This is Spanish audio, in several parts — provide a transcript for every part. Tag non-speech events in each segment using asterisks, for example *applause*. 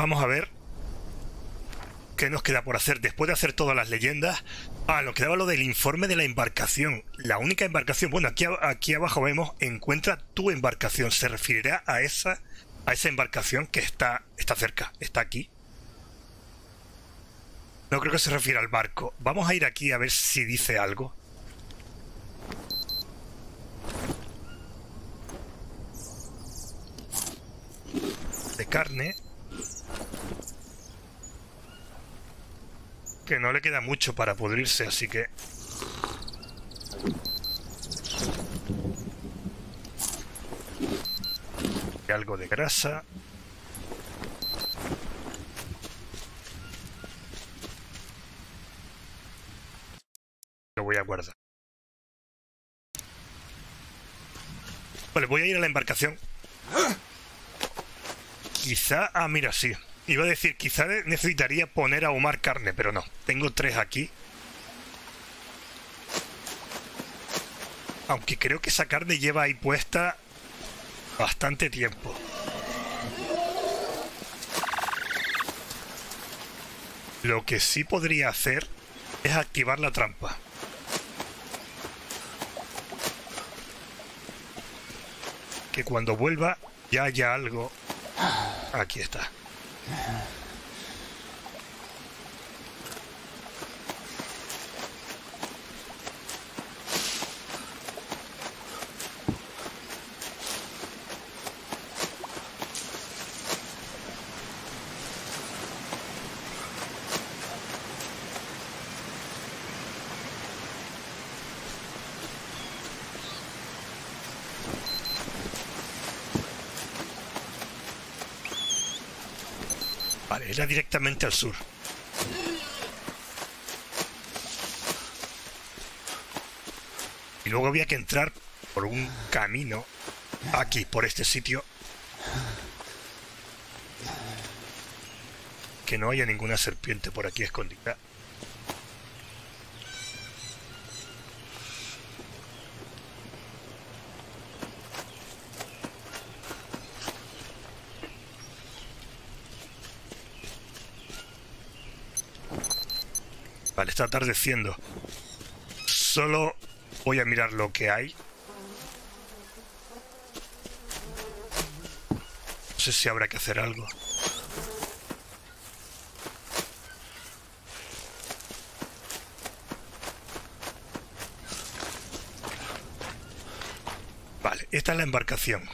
Vamos a ver qué nos queda por hacer. Después de hacer todas las leyendas... Ah, nos quedaba lo del informe de la embarcación. La única embarcación... Bueno, aquí, aquí abajo vemos, encuentra tu embarcación. Se referirá a esa, a esa embarcación que está, está cerca, está aquí. No creo que se refiera al barco. Vamos a ir aquí a ver si dice algo. De carne. Que no le queda mucho para pudrirse, así que... algo de grasa. Lo voy a guardar. Vale, voy a ir a la embarcación. Quizá... Ah, mira, sí. Iba a decir, quizá necesitaría poner a ahumar carne, pero no. Tengo tres aquí. Aunque creo que esa carne lleva ahí puesta bastante tiempo. Lo que sí podría hacer es activar la trampa. Que cuando vuelva ya haya algo. Aquí está. Yeah. Era directamente al sur. Y luego había que entrar por un camino aquí, por este sitio. Que no haya ninguna serpiente por aquí escondida. Vale, está atardeciendo. Solo voy a mirar lo que hay. No sé si habrá que hacer algo. Vale, esta es la embarcación.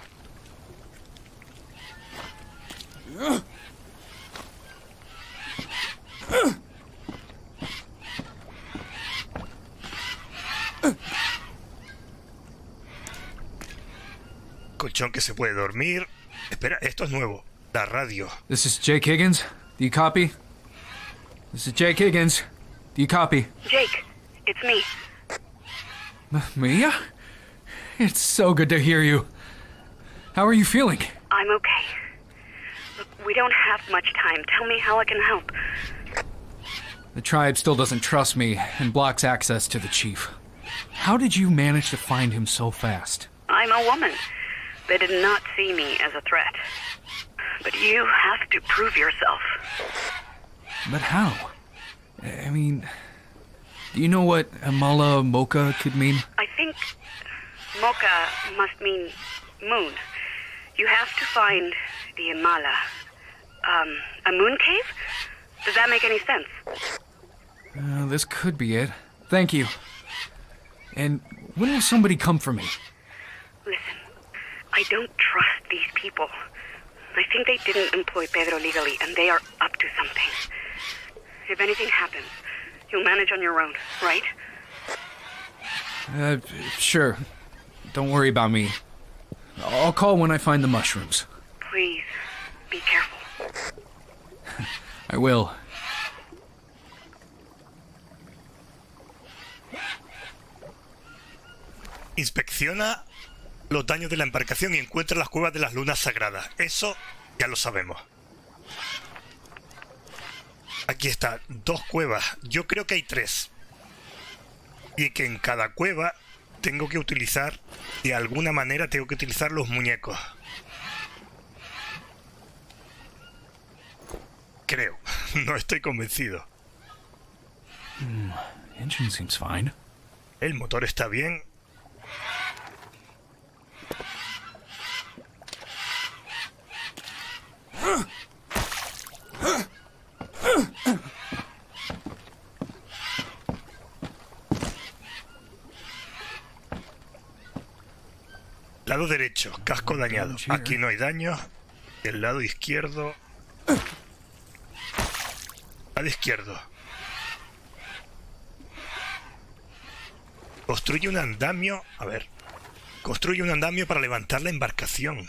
Que se puede dormir. Espera, esto es nuevo. La radio. This is Jake Higgins. Do you copy? This is Jake Higgins. Do you copy? Jake, it's me. M Mia? It's so good to hear you. How are you feeling? I'm okay. Look, we don't have much time. Tell me how I can help. The tribe still doesn't trust me and blocks access to the chief. How did you manage to find him so fast? I'm a woman. They did not see me as a threat. But you have to prove yourself. But how? I mean, do you know what Amala Mocha could mean? I think Mocha must mean moon. You have to find the Amala. Um, a moon cave? Does that make any sense? Uh, this could be it. Thank you. And when will somebody come for me? Listen, I don't trust these people. I think they didn't employ Pedro legally, and they are up to something. If anything happens, you'll manage on your own, right? Uh, sure. Don't worry about me. I'll call when I find the mushrooms. Please, be careful. *laughs* I will. Inspecciona los daños de la embarcación y encuentra las cuevas de las lunas sagradas. Eso ya lo sabemos. Aquí está, dos cuevas. Yo creo que hay tres. Y que en cada cueva tengo que utilizar, de alguna manera tengo que utilizar los muñecos. Creo. *laughs* No estoy convencido. Fine. El motor está bien. Lado derecho, casco dañado. Aquí no hay daño. El lado izquierdo. Lado izquierdo. Construye un andamio. A ver. Construye un andamio para levantar la embarcación.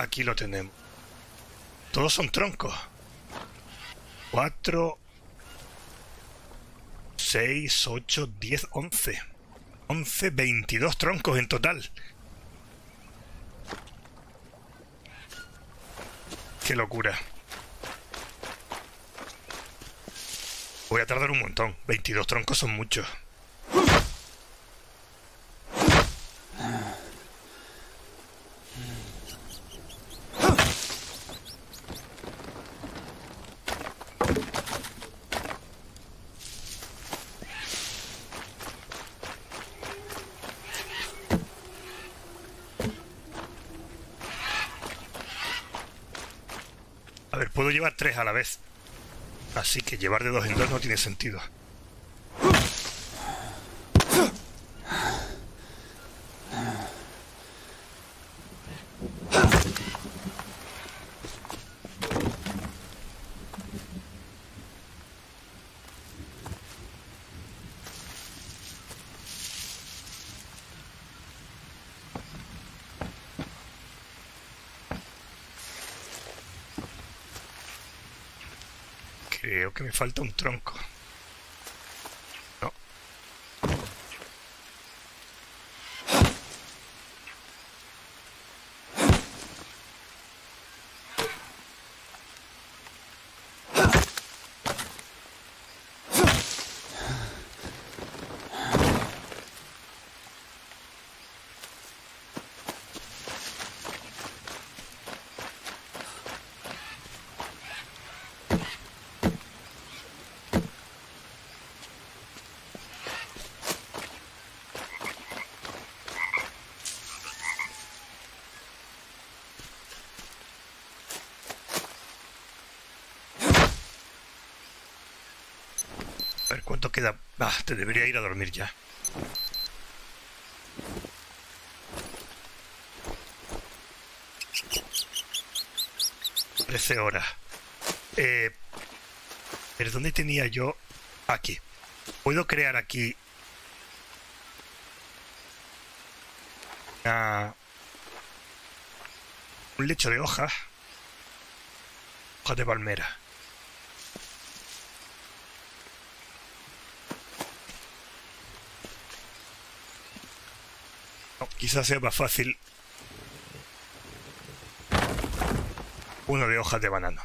Aquí lo tenemos. Todos son troncos. Cuatro. Seis, ocho, diez, once. Once, veintidós troncos en total. Qué locura. Voy a tardar un montón. 22 troncos son muchos. Tres a la vez. Así que llevar de dos en dos no tiene sentido. Creo que me falta un tronco. Queda. Ah, te debería ir a dormir ya. Trece horas. Eh, ¿Pero dónde tenía yo? Aquí. Puedo crear aquí. una- un lecho de hojas. Hojas de palmera. Quizás sea más fácil uno de hojas de banano.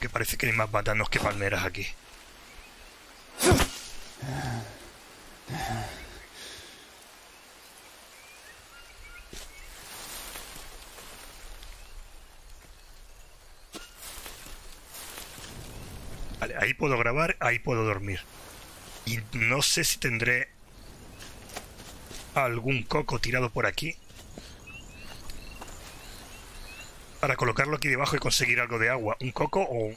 Que parece que hay más bananos que palmeras aquí. Vale, ahí puedo grabar, ahí puedo dormir. Y no sé si tendré algún coco tirado por aquí para colocarlo aquí debajo y conseguir algo de agua. Un coco o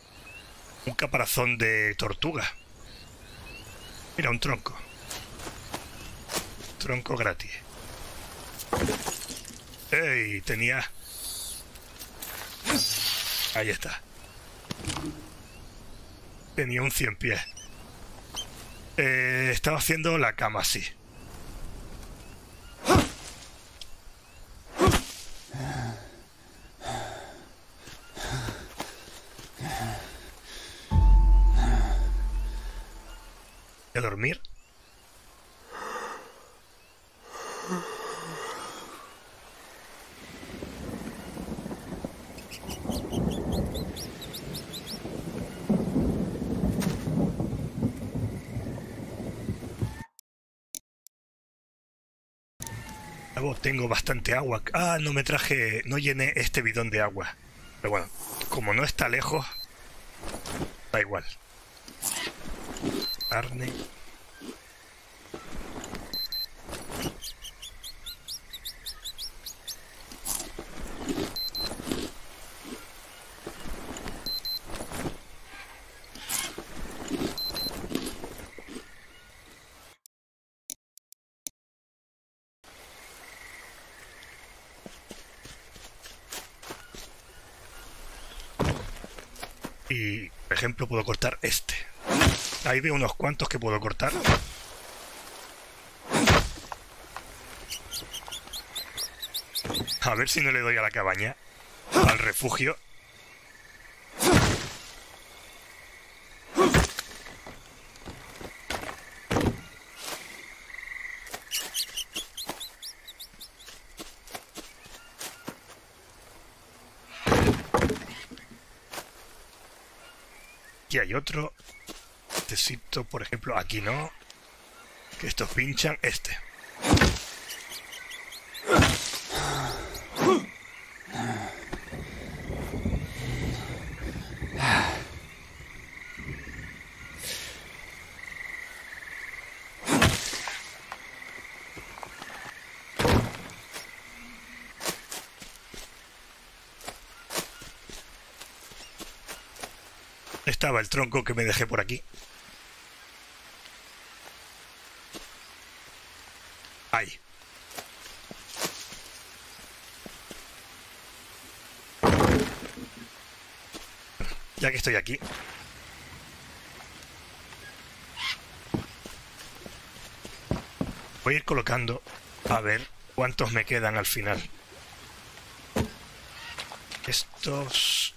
un caparazón de tortuga. Mira, un tronco. Tronco gratis. ¡Ey! Tenía... Ahí está. Tenía un cien pies. Eh, estaba haciendo la cama así. A dormir. Tengo bastante agua. Ah, no me traje, no llené este bidón de agua. Pero bueno, como no está lejos, da igual. Carne. Y, por ejemplo, puedo cortar este. Ahí unos cuantos que puedo cortar. A ver si no le doy a la cabaña. Al refugio. Aquí hay otro. Necesito, por ejemplo, aquí no. Que estos pinchan. Este. Estaba el tronco que me dejé por aquí. Ahí. Que estoy aquí. Voy a ir colocando a ver cuántos me quedan al final. Estos...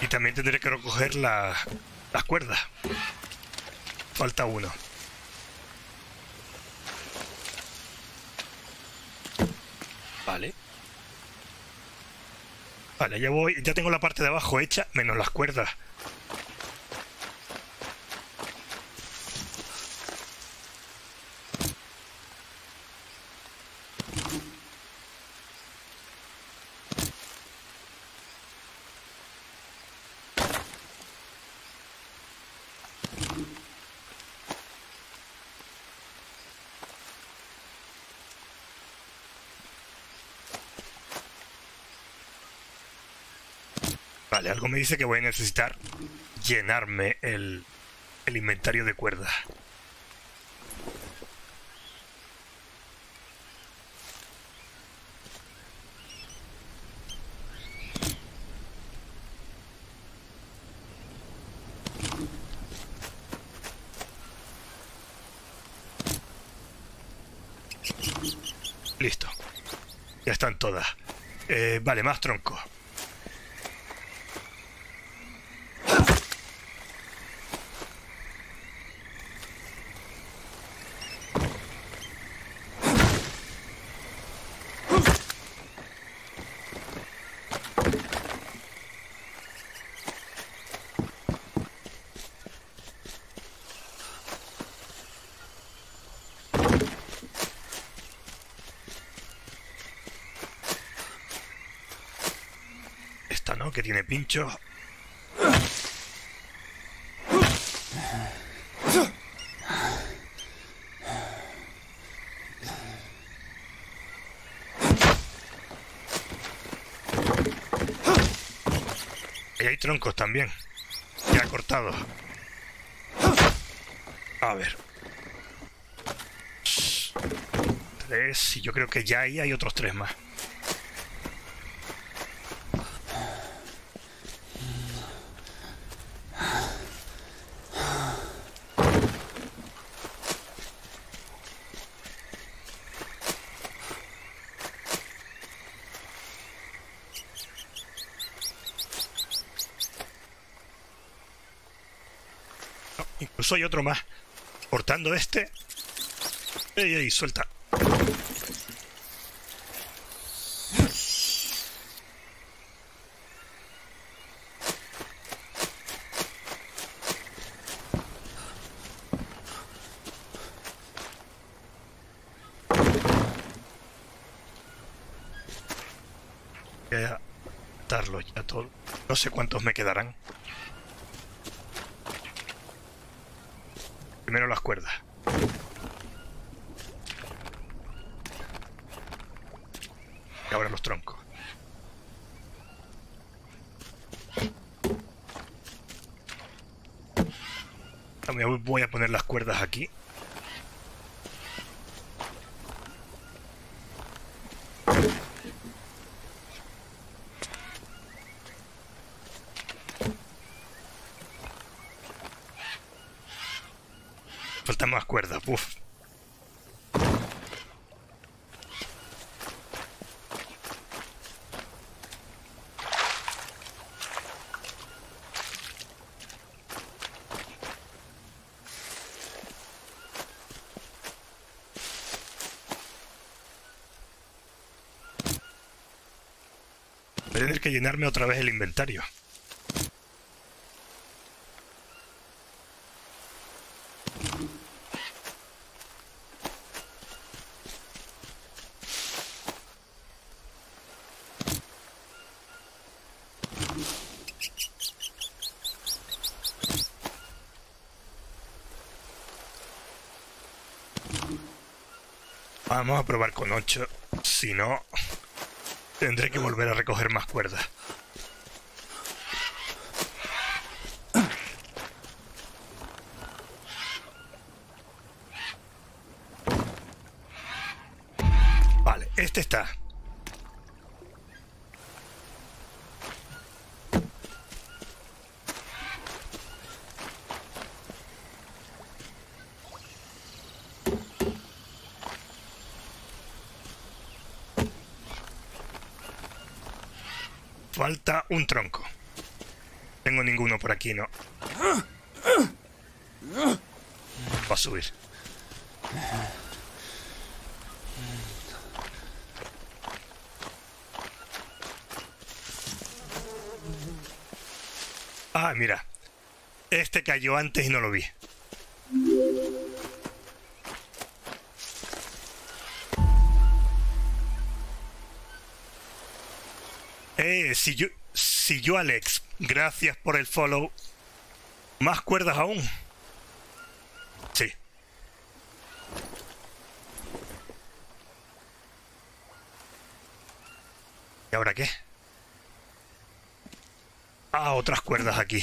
Y también tendré que recoger la- las cuerdas. Falta uno. Vale, ya voy. Ya tengo la parte de abajo hecha, menos las cuerdas. Vale, algo me dice que voy a necesitar llenarme el, el inventario de cuerdas. Listo. Ya están todas. Eh, vale, más troncos. Esta no, que tiene pincho. Y hay troncos también. Ya cortados. A ver. Tres, y yo creo que ya ahí hay otros tres más. Soy otro más. Cortando este. Ey, ey, suelta. Voy a atarlo ya todo. No sé cuántos me quedarán. Primero las cuerdas. Y ahora los troncos. Voy a poner las cuerdas aquí. Faltan más cuerdas, uf. Voy a tener que llenarme otra vez el inventario. Vamos a probar con 8. Si no, tendré que volver a recoger más cuerdas. Vale, este está. Un tronco. Tengo ninguno por aquí, ¿no? Va a subir. Ah, mira. Este cayó antes y no lo vi. Eh, si yo, si yo, Alex, gracias por el follow. ¿Más cuerdas aún? Sí. ¿Y ahora qué? Ah, otras cuerdas aquí.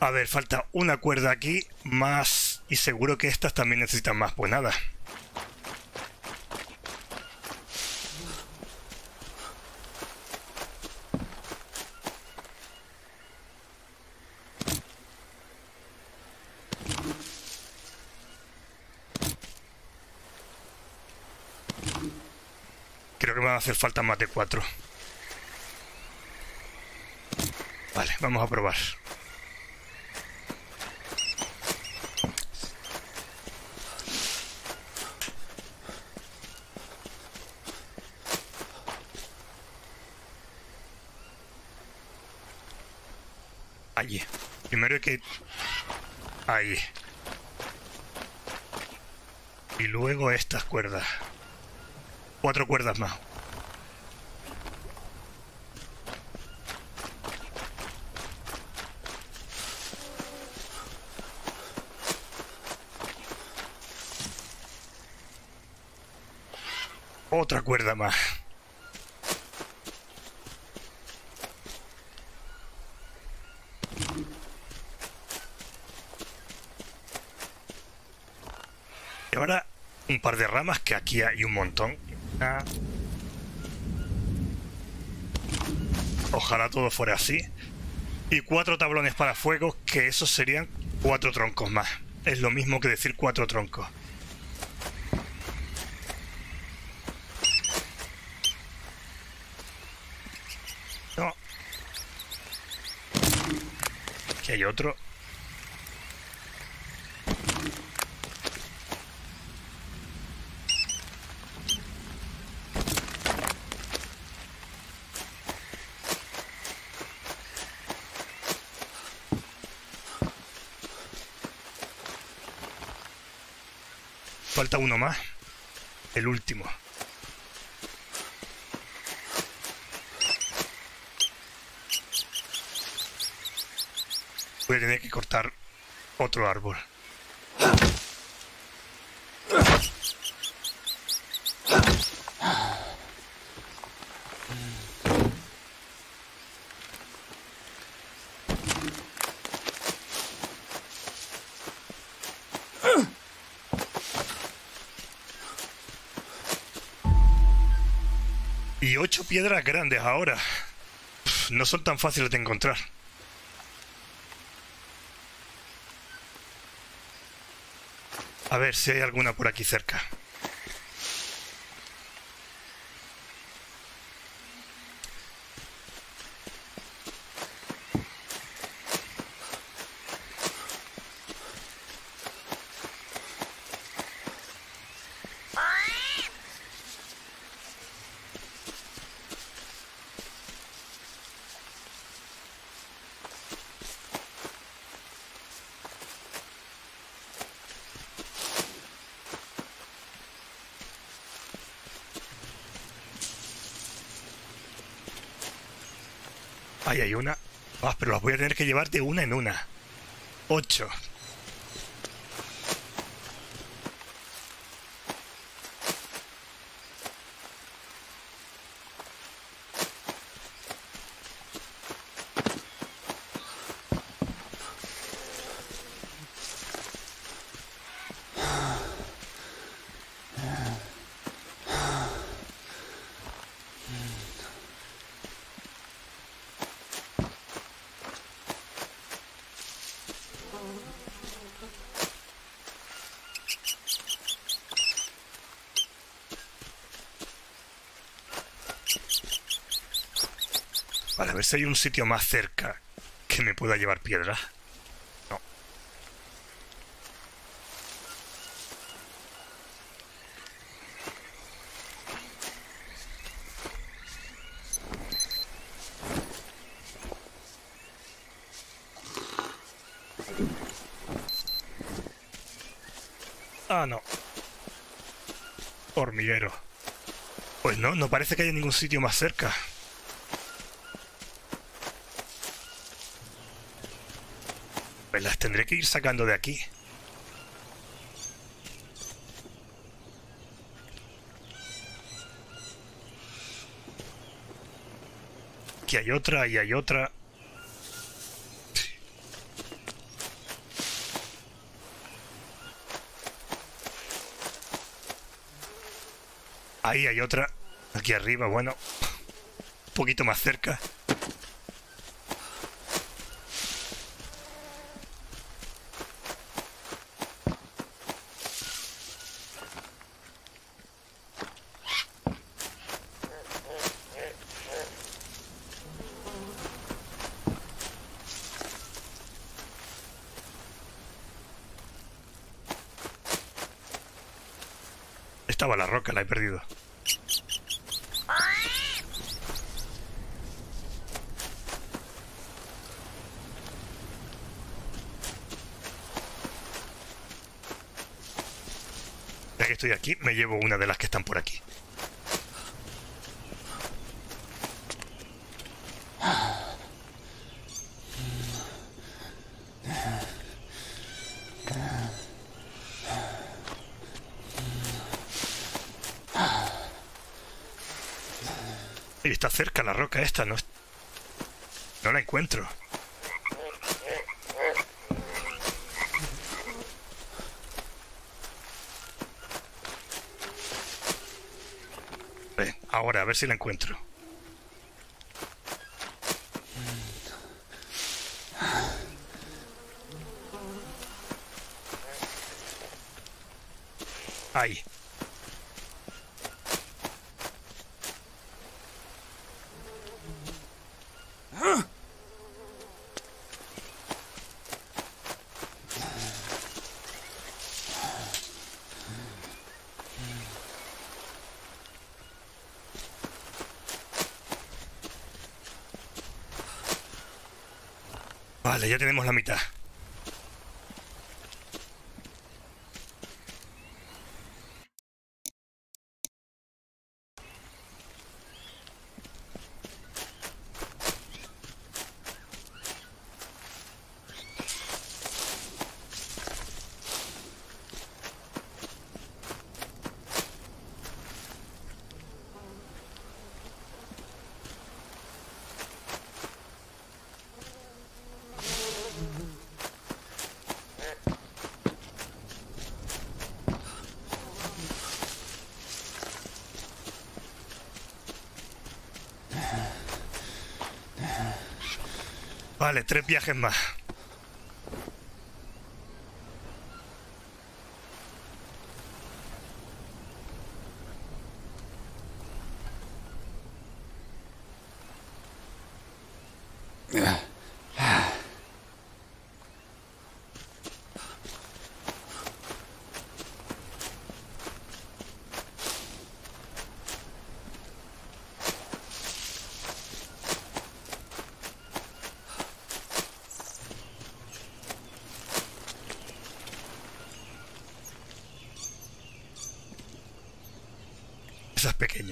A ver, falta una cuerda aquí, más... Y seguro que estas también necesitan más. Pues nada. Hacer falta más de cuatro. Vale, vamos a probar. Allí. Primero hay que... Ahí. Y luego estas cuerdas. Cuatro cuerdas más. Otra cuerda más. Y ahora un par de ramas que aquí hay un montón. Ah. Ojalá todo fuera así. Y cuatro tablones para fuego, que esos serían cuatro troncos más. Es lo mismo que decir cuatro troncos. Otro. Falta uno más. El último. Voy a tener que cortar otro árbol. Y ocho piedras grandes ahora. No son tan fáciles de encontrar. Ver si hay alguna por aquí cerca. Ahí hay una. Ah, pero las voy a tener que llevar de una en una. Ocho. Si hay un sitio más cerca que me pueda llevar piedra. No. Ah, no. Hormiguero. Pues no, no parece que haya ningún sitio más cerca. Pues las tendré que ir sacando de aquí. Aquí hay otra, y hay otra. Ahí hay otra. Aquí arriba, bueno. Un poquito más cerca. La he perdido. Ya que estoy aquí, me llevo una de las que están por aquí. Y está cerca la roca esta, no, no la encuentro. Ven, ahora, a ver si la encuentro. Ahí. Ya tenemos la mitad. Vale, tres viajes más.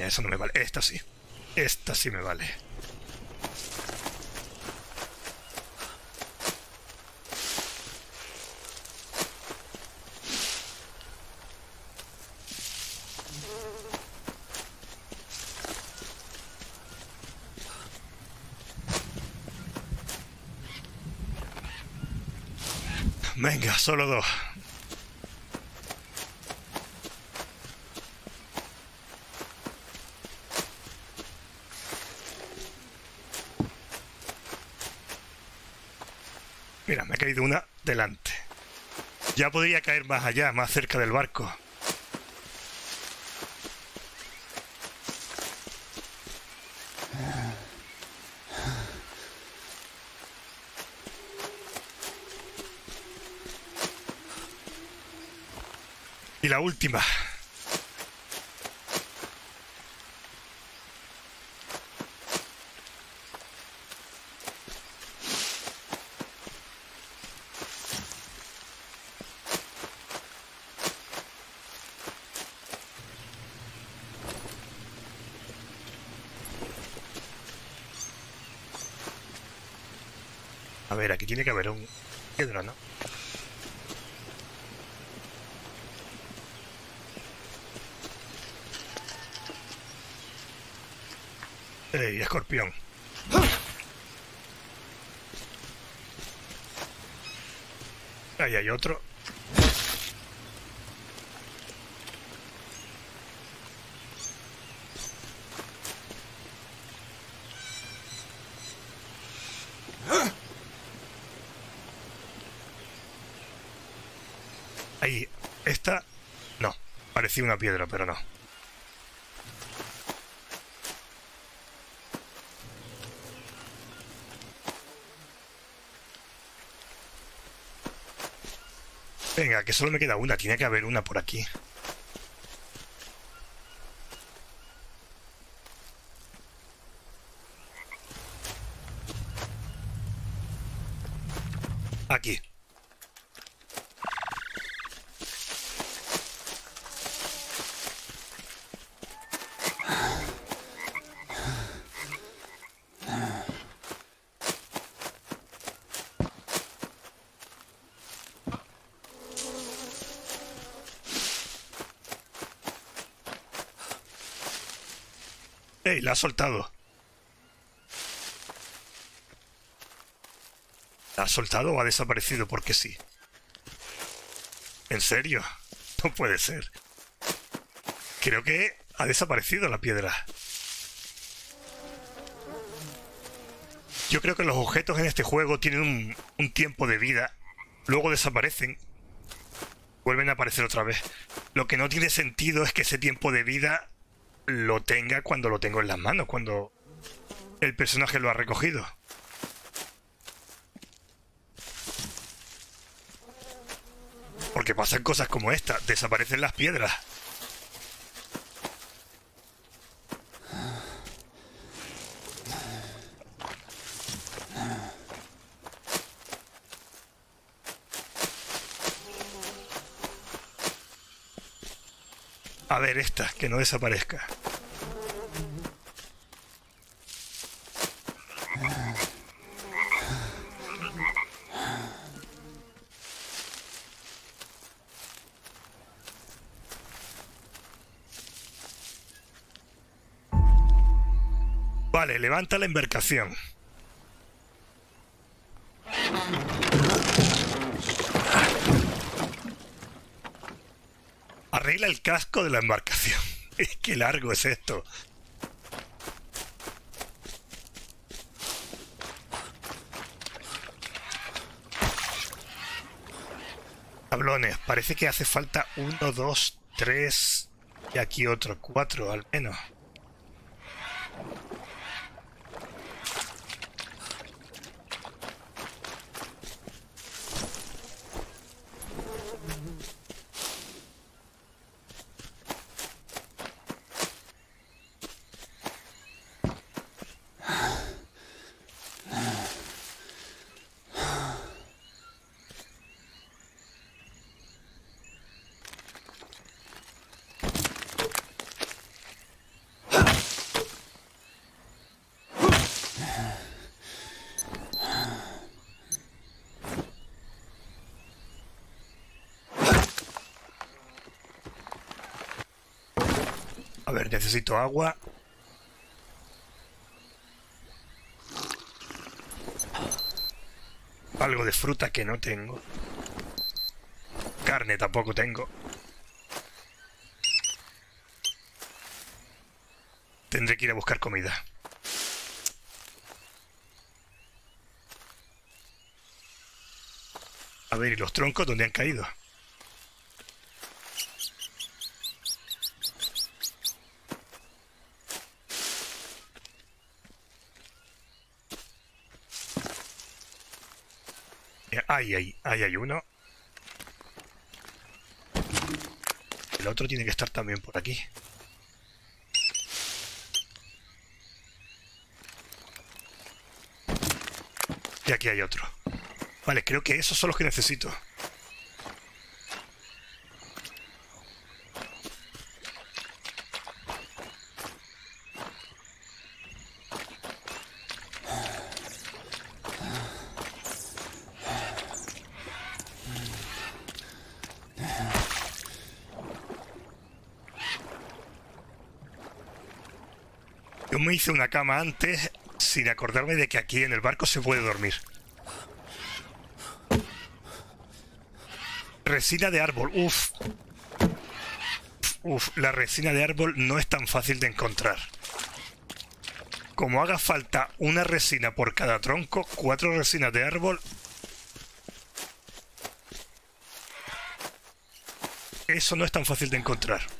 Eso no me vale. Esta sí. Esta sí me vale. Venga, solo dos. Caído una delante. Ya podría caer más allá, más cerca del barco. Y la última. A ver, aquí tiene que haber un piedra, ¿no? ¡Ey, escorpión! Ahí hay otro. Ahí, esta... No, parecía una piedra, pero no. Venga, que solo me queda una. Tiene que haber una por aquí. Aquí. ¡Ey, ha soltado! ¿La ha soltado o ha desaparecido porque sí? ¿En serio? No puede ser. Creo que ha desaparecido la piedra. Yo creo que los objetos en este juego tienen un tiempo de vida, luego desaparecen, vuelven a aparecer otra vez. Lo que no tiene sentido es que ese tiempo de vida lo tenga cuando lo tengo en las manos, cuando el personaje lo ha recogido. Porque pasan cosas como esta, desaparecen las piedras. Ver esta, que no desaparezca. Vale, levanta la embarcación. el casco de la embarcación. *laughs* ¡Qué largo es esto! Tablones, parece que hace falta uno, dos, tres y aquí otro, cuatro al menos. Necesito agua. Algo de fruta que no tengo. Carne tampoco tengo. Tendré que ir a buscar comida. A ver, ¿y los troncos dónde han caído? Eh, Ahí, ahí, hay uno. El otro tiene que estar también por aquí. Y aquí hay otro. Vale, creo que esos son los que necesito. Hice una cama antes sin acordarme de que aquí en el barco se puede dormir. Resina de árbol, uff. Uf, la resina de árbol no es tan fácil de encontrar. Como haga falta una resina por cada tronco, cuatro resinas de árbol. Eso no es tan fácil de encontrar.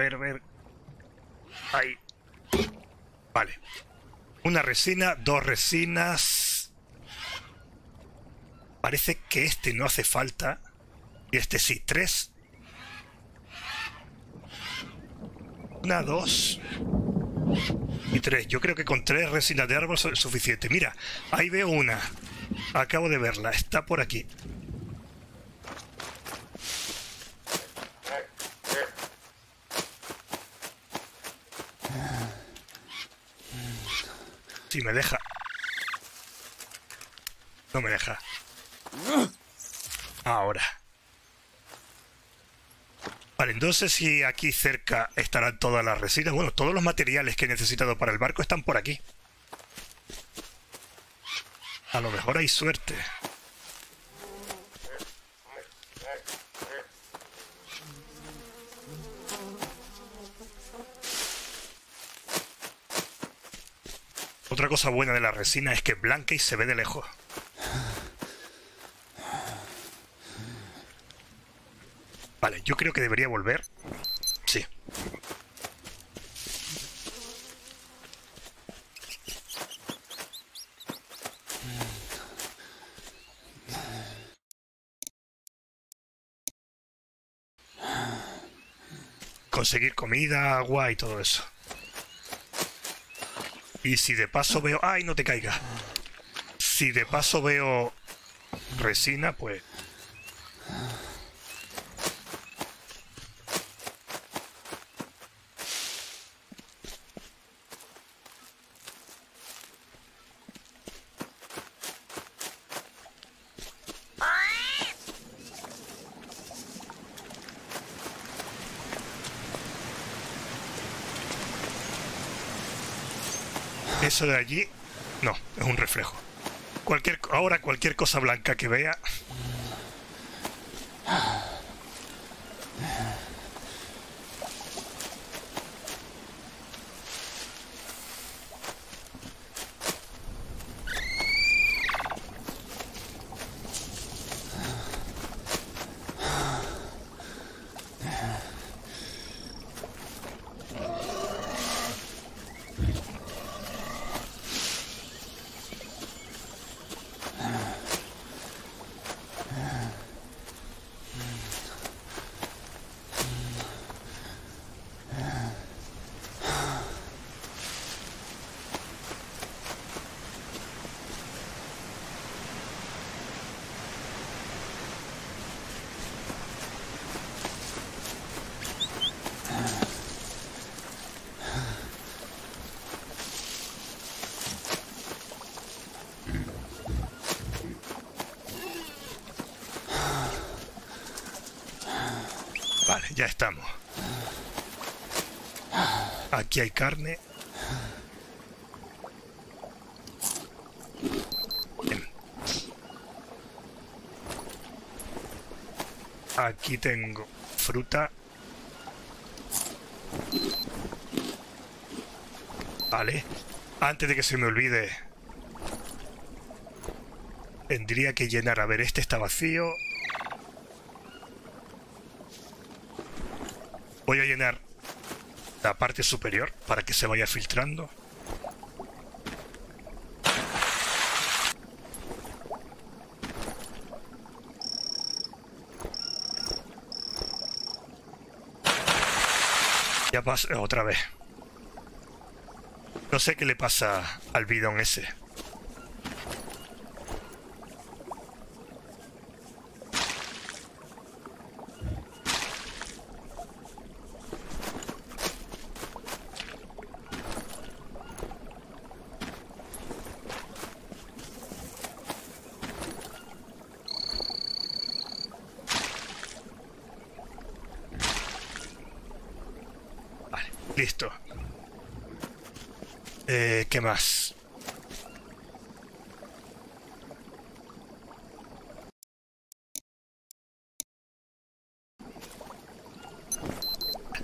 Ver, ver. Ahí. Vale. Una resina, dos resinas. Parece que este no hace falta. Y este sí, tres. Una, dos. Y tres. Yo creo que con tres resinas de árbol es suficiente. Mira, ahí veo una. Acabo de verla. Está por aquí. Sí, me deja. No me deja. Ahora. Vale, entonces si aquí cerca estarán todas las resinas, bueno, todos los materiales que he necesitado para el barco están por aquí. A lo mejor hay suerte. Otra cosa buena de la resina es que blanca y se ve de lejos. Vale, yo creo que debería volver. Sí. Conseguir comida, agua y todo eso. Y si de paso veo... ¡Ay, no te caiga! Si de paso veo resina, pues... De allí, no, es un reflejo. Cualquier, ahora cualquier cosa blanca que vea... Vale, ya estamos. Aquí hay carne. Bien. Aquí tengo fruta. Vale. Antes de que se me olvide, tendría que llenar. A ver, este está vacío. Voy a llenar la parte superior para que se vaya filtrando. Ya pasa otra vez. No sé qué le pasa al bidón ese. Vale, listo. Eh, ¿Qué más?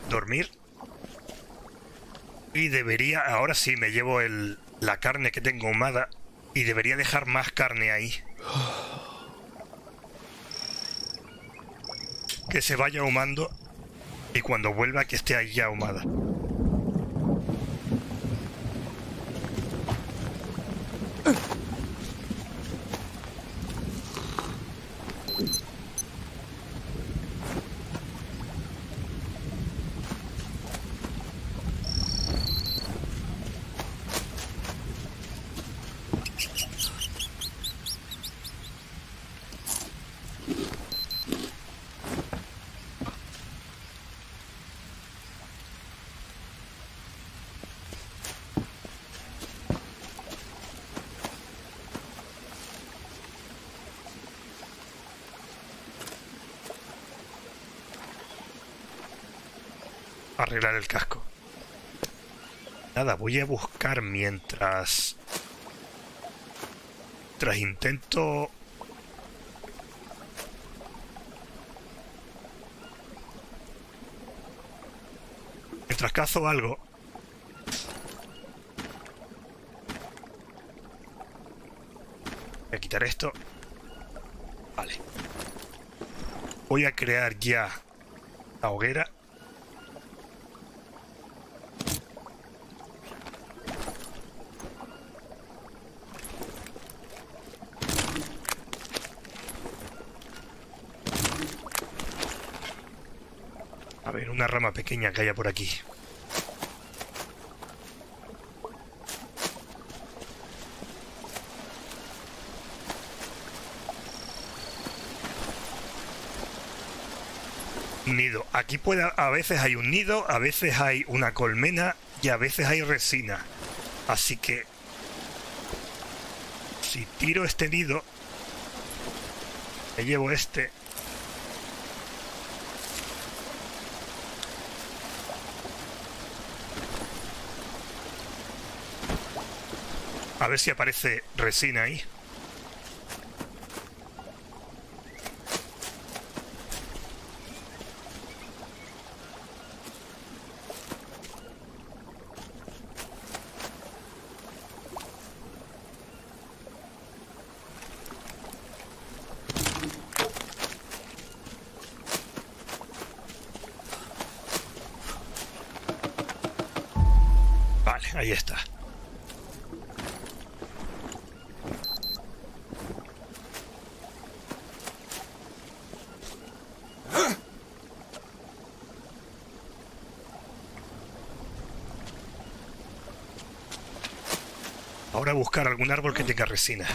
Dormir. Y debería, ahora sí, me llevo el, la carne que tengo ahumada y debería dejar más carne ahí. Que se vaya ahumando y cuando vuelva que esté ahí ya arreglar el casco. Nada, voy a buscar mientras... Tras intento... Mientras cazo algo... Voy a quitar esto. Vale. Voy a crear ya la hoguera. A ver, una rama pequeña que haya por aquí. Nido. Aquí puede, a veces hay un nido, a veces hay una colmena y a veces hay resina. Así que si tiro este nido, me llevo este A ver si aparece resina ahí. Vale, ahí está. Ahora buscar algún árbol que tenga resina.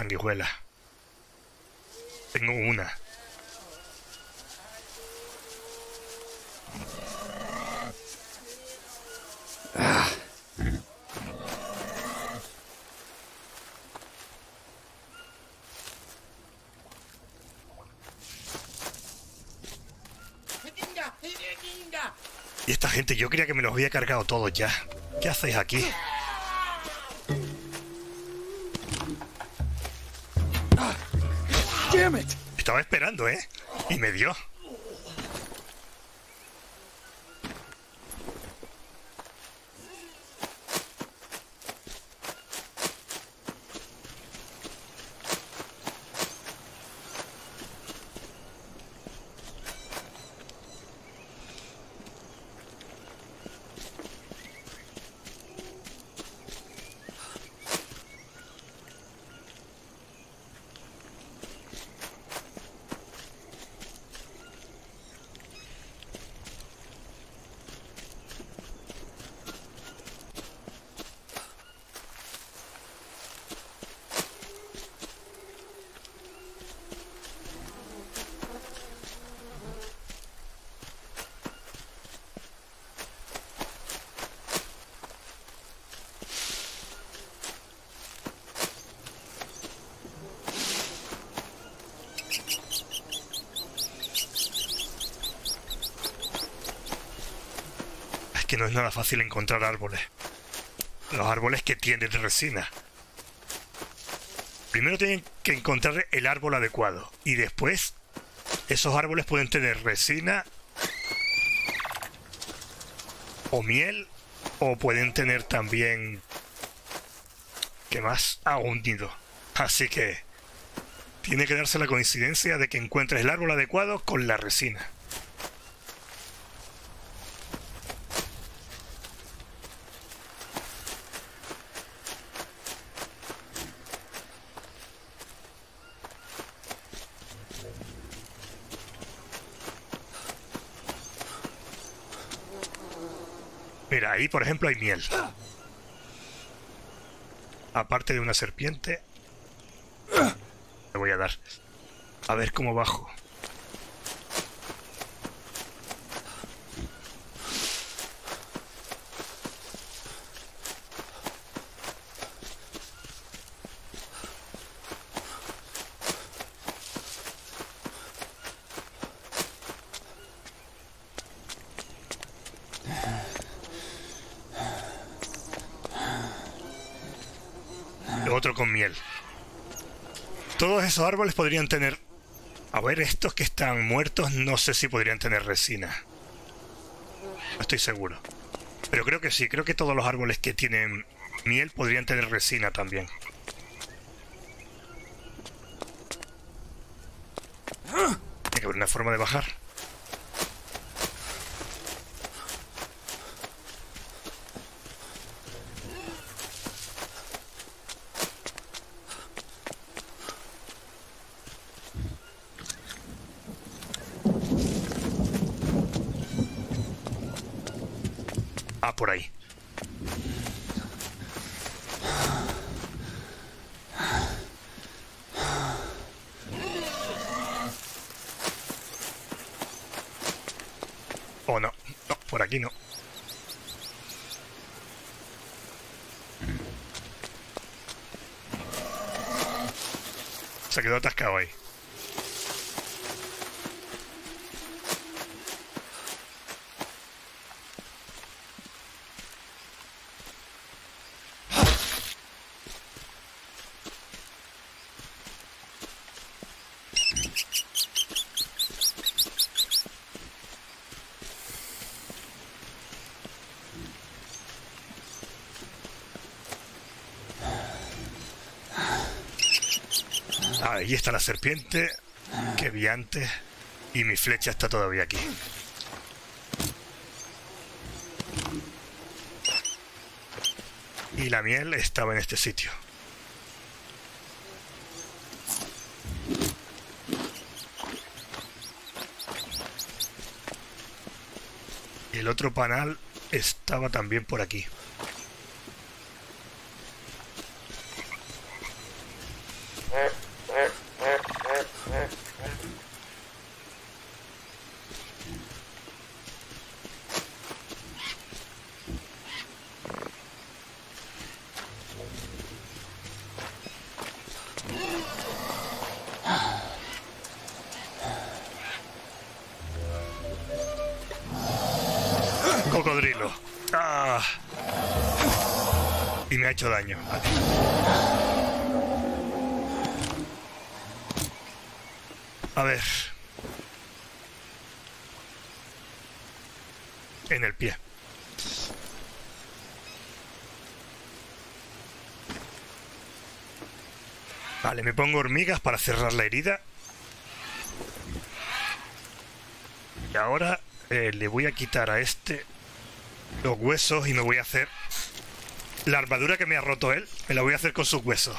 Sanguijuela. Tengo una. Y esta gente, yo creía que me los había cargado todos ya. ¿Qué hacéis aquí? Estaba esperando, ¿eh? Y me dio. Es nada fácil encontrar árboles. Los árboles que tienen resina. Primero tienen que encontrar el árbol adecuado. Y después, esos árboles pueden tener resina o miel. O pueden tener también... ¿Qué más? Ah, un nido. Así que... Tiene que darse la coincidencia de que encuentres el árbol adecuado con la resina. Mira, por ejemplo hay miel. Aparte de una serpiente. Le voy a dar. A ver cómo bajo. Otro con Todos esos árboles podrían tener... A ver, estos que están muertos no sé si podrían tener resina. No estoy seguro. Pero creo que sí, creo que todos los árboles que tienen miel podrían tener resina también. Tiene que haber una forma de bajar. Ah, por ahí. Oh, no. No, por aquí no. Se quedó atascado ahí. Ahí está la serpiente que vi antes y mi flecha está todavía aquí. Y la miel estaba en este sitio. El otro panal estaba también por aquí. Me pongo hormigas para cerrar la herida. Y ahora eh, le voy a quitar a este los huesos y me voy a hacer la armadura que me ha roto él. Me la voy a hacer con sus huesos.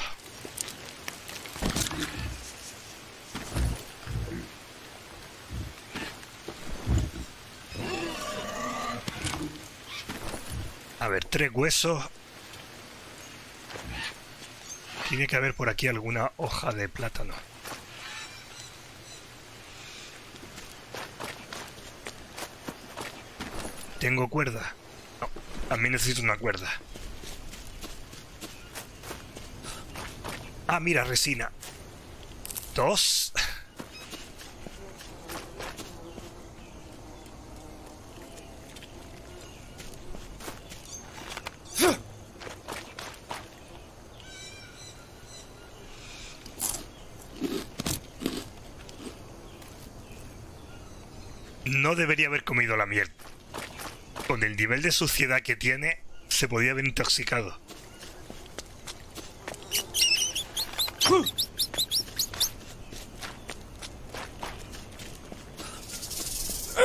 A ver, tres huesos. Tiene que haber por aquí alguna hoja de plátano. ¿Tengo cuerda? No, también necesito una cuerda. Ah, mira, resina. Dos. No debería haber comido la miel. Con el nivel de suciedad que tiene, se podía haber intoxicado.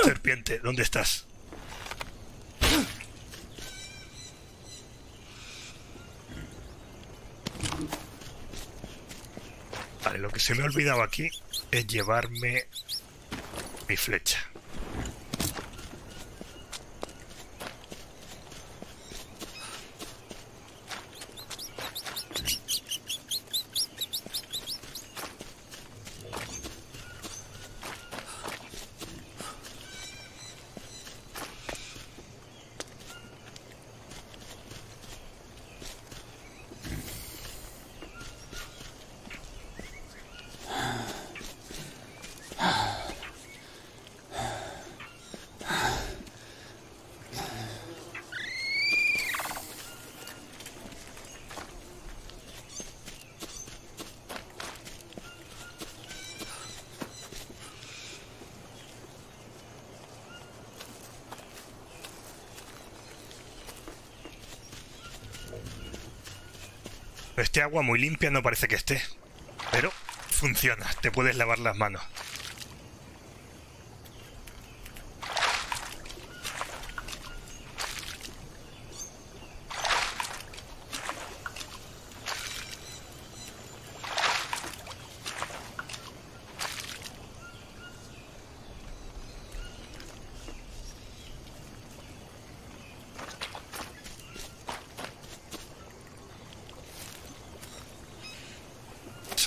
Serpiente, ¿dónde estás? Vale, lo que se me ha olvidado aquí es llevarme mi flecha. Agua muy limpia no parece que esté. Pero funciona, te puedes lavar las manos.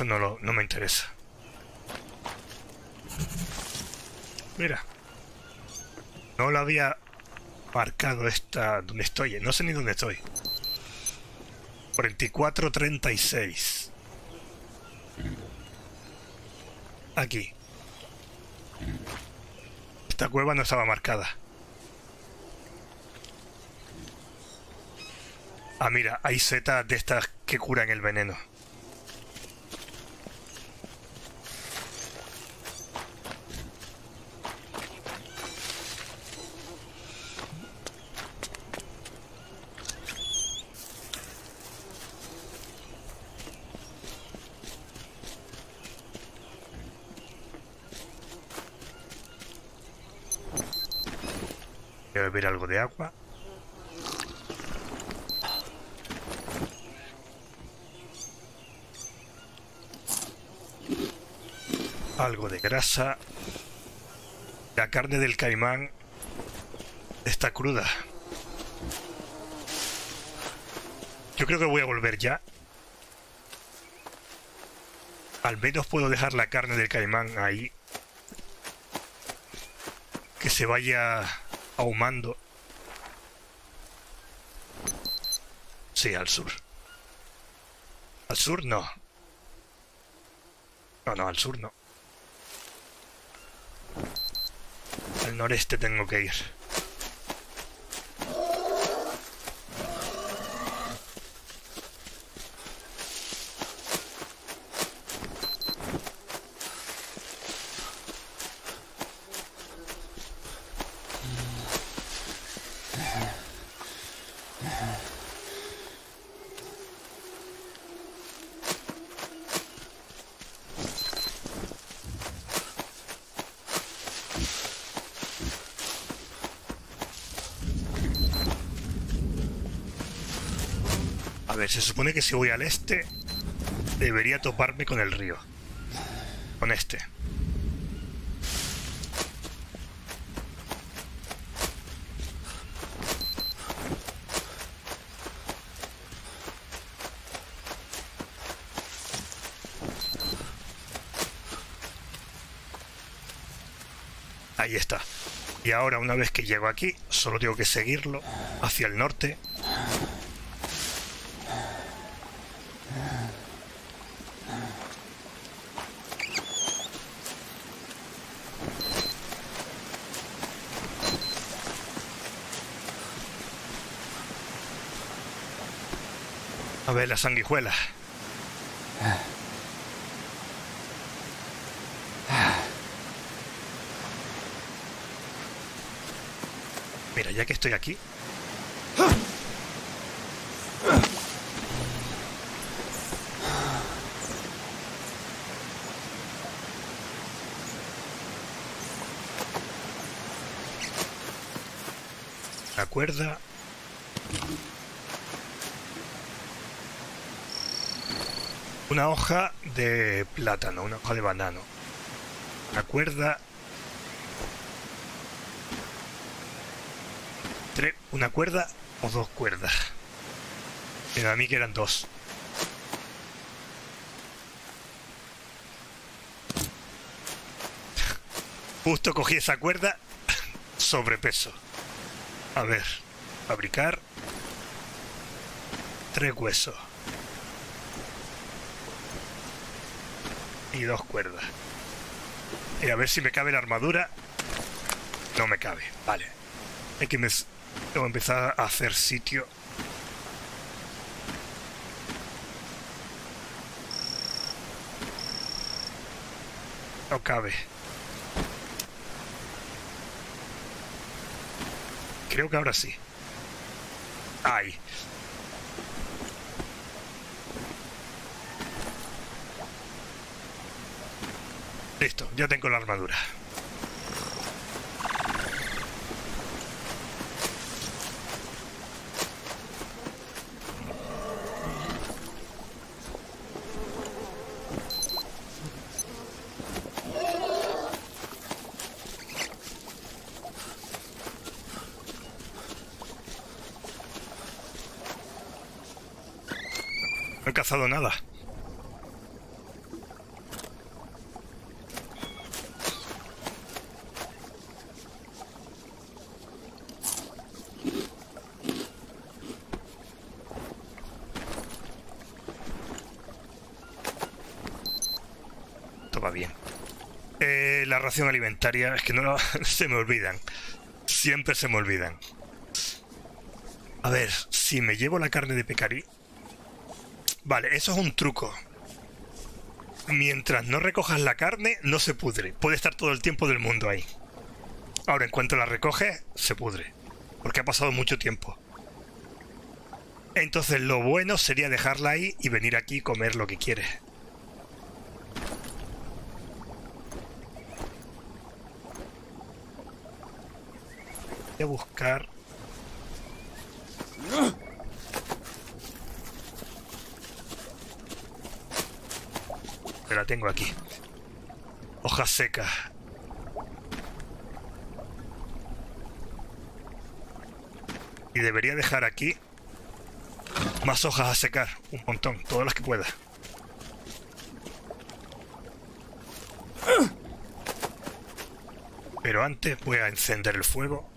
No, lo, no me interesa. Mira. No lo había marcado esta... donde estoy? No sé ni dónde estoy. 4436. Aquí. Esta cueva no estaba marcada. Ah, mira, hay setas de estas que curan el veneno. De agua. Algo de grasa. La carne del caimán está cruda. Yo creo que voy a volver ya. Al menos puedo dejar la carne del caimán ahí. Que se vaya ahumando. Sí, al sur. Al sur no. No, no, al sur no. Al noreste tengo que ir. Supone que si voy al este debería toparme con el río. Con este. Ahí está. Y ahora una vez que llego aquí, solo tengo que seguirlo hacia el norte Ver la sanguijuela. Mira, ya que estoy aquí. La Una hoja de plátano, una hoja de banano. La cuerda. Tres, una cuerda o dos cuerdas. Pero a mí que eran dos. Justo cogí esa cuerda. Sobrepeso. A ver. Fabricar. Tres huesos. Y dos cuerdas. Y a ver si me cabe la armadura. No me cabe, vale. Hay que empezar a hacer sitio. No cabe. Creo que ahora sí. Ahí. Listo, ya tengo la armadura. No he cazado nada. la alimentaria, es que no *laughs* se me olvidan. Siempre se me olvidan. A ver, si me llevo la carne de pecarí. Vale, eso es un truco. Mientras no recojas la carne, no se pudre. Puede estar todo el tiempo del mundo ahí. Ahora, en cuanto la recoges, se pudre. Porque ha pasado mucho tiempo. Entonces lo bueno sería dejarla ahí y venir aquí y comer lo que quieres. A buscar... la tengo aquí. Hojas secas. Y debería dejar aquí más hojas a secar. Un montón, todas las que pueda. Pero antes voy a encender el fuego.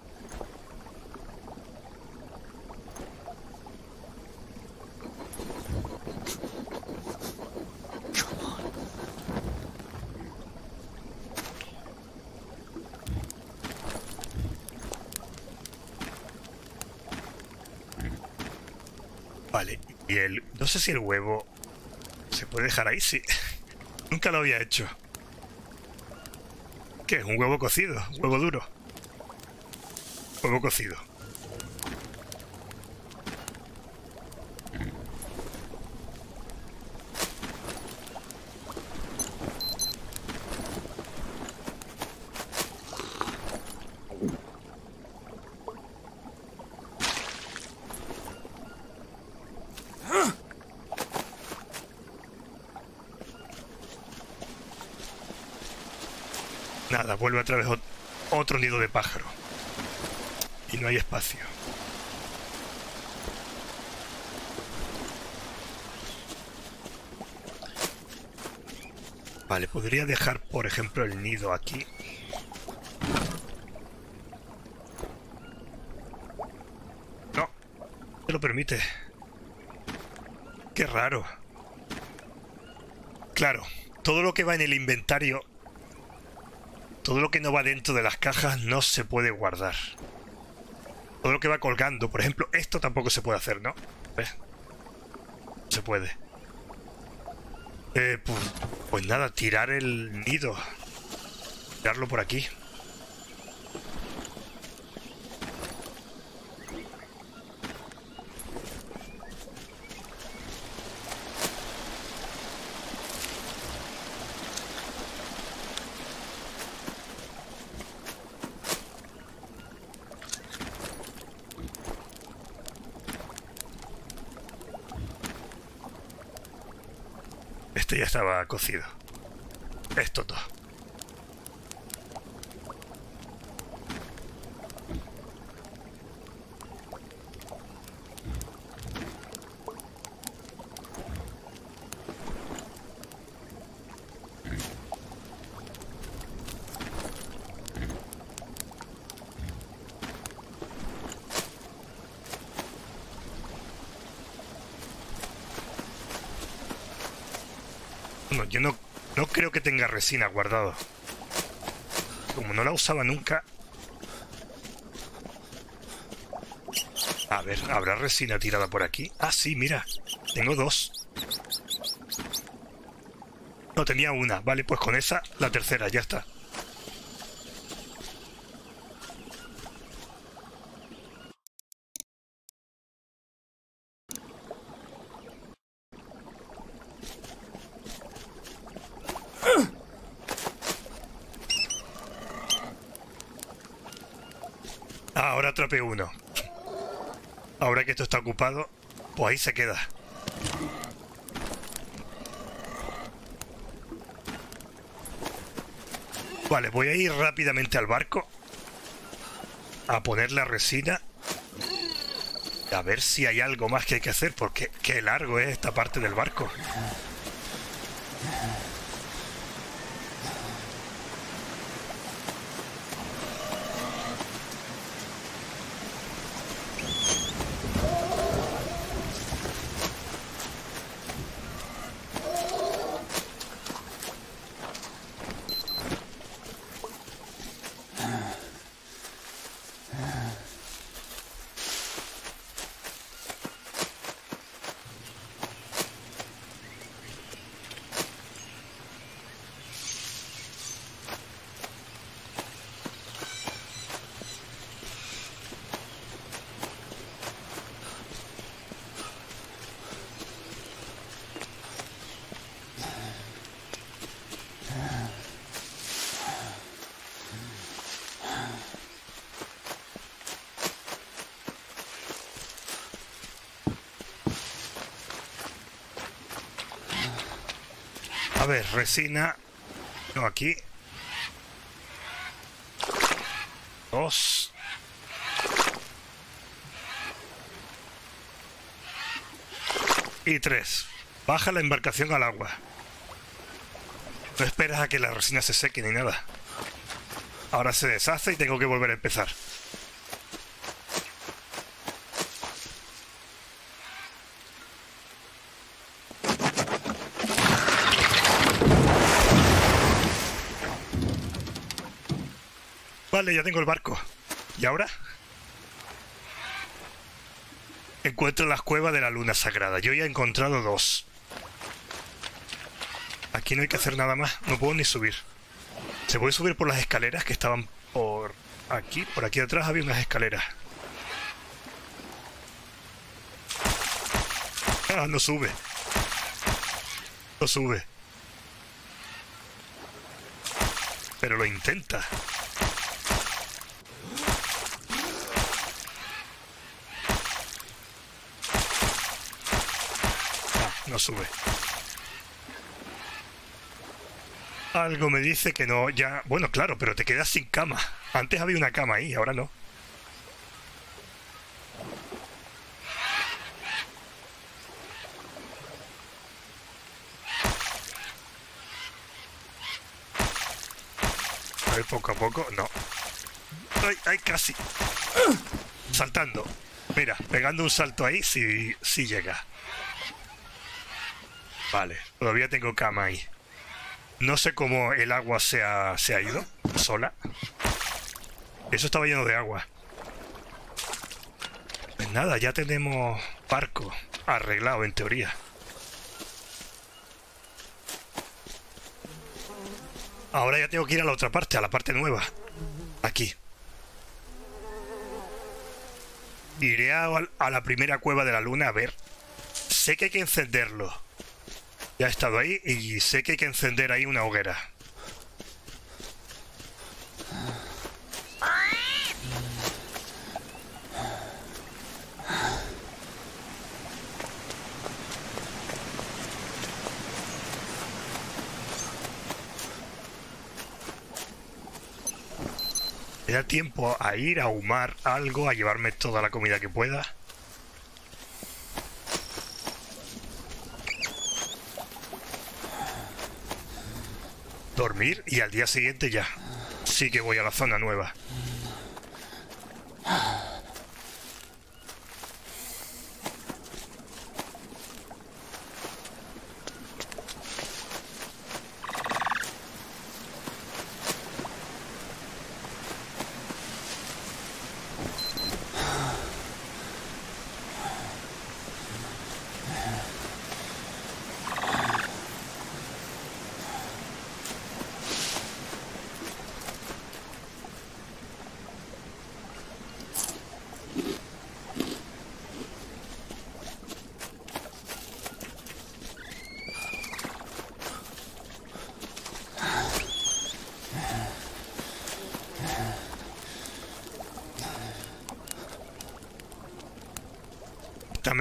Vale, y el... No sé si el huevo se puede dejar ahí, sí. *laughs* Nunca lo había hecho. ¿Qué? Un huevo cocido, huevo duro. Huevo cocido. Nada, vuelve otra vez otro nido de pájaro. Y no hay espacio. Vale, podría dejar, por ejemplo, el nido aquí. No, te lo permite. Qué raro. Claro, todo lo que va en el inventario todo lo que no va dentro de las cajas no se puede guardar. Todo lo que va colgando, por ejemplo, esto tampoco se puede hacer, ¿no? ¿Ves? Se puede. Eh, pues nada, tirar el nido. Tirarlo por aquí. Ya estaba cocido. Esto todo. yo no, no creo que tenga resina guardado. Como no la usaba nunca... A ver, ¿habrá resina tirada por aquí? Ah, sí, mira. Tengo dos. No, tenía una. Vale, pues con esa, la tercera, ya está. Ahora atrapé uno. Ahora que esto está ocupado, pues ahí se queda. Vale, voy a ir rápidamente al barco. A poner la resina. A ver si hay algo más que hay que hacer, porque qué largo es esta parte del barco. Resina. No, aquí. Dos. Y tres. Baja la embarcación al agua. No esperas a que la resina se seque ni nada. Ahora se deshace y tengo que volver a empezar. Ya tengo el barco. ¿Y ahora? Encuentro las cuevas de la luna sagrada. Yo ya he encontrado dos. Aquí no hay que hacer nada más. No puedo ni subir. Se puede subir por las escaleras que estaban por aquí. Por aquí atrás había unas escaleras. Ah, no sube. No sube. Pero lo intenta. No sube. Algo me dice que no, ya... Bueno, claro, pero te quedas sin cama. Antes había una cama ahí, ahora no. A ver, poco a poco, no. ¡Ay, ay, casi! Saltando. Mira, pegando un salto ahí, sí, sí llega. Vale, todavía tengo cama ahí. No sé cómo el agua se ha, se ha ido sola. Eso estaba lleno de agua. Pues nada, ya tenemos barco arreglado en teoría. Ahora ya tengo que ir a la otra parte, a la parte nueva. Aquí. Iré a, a la primera cueva de la luna a ver. Sé que hay que encenderlo. Ya he estado ahí y sé que hay que encender ahí una hoguera. Me da tiempo a ir a ahumar algo, a llevarme toda la comida que pueda. Y al día siguiente ya. Sí que voy a la zona nueva.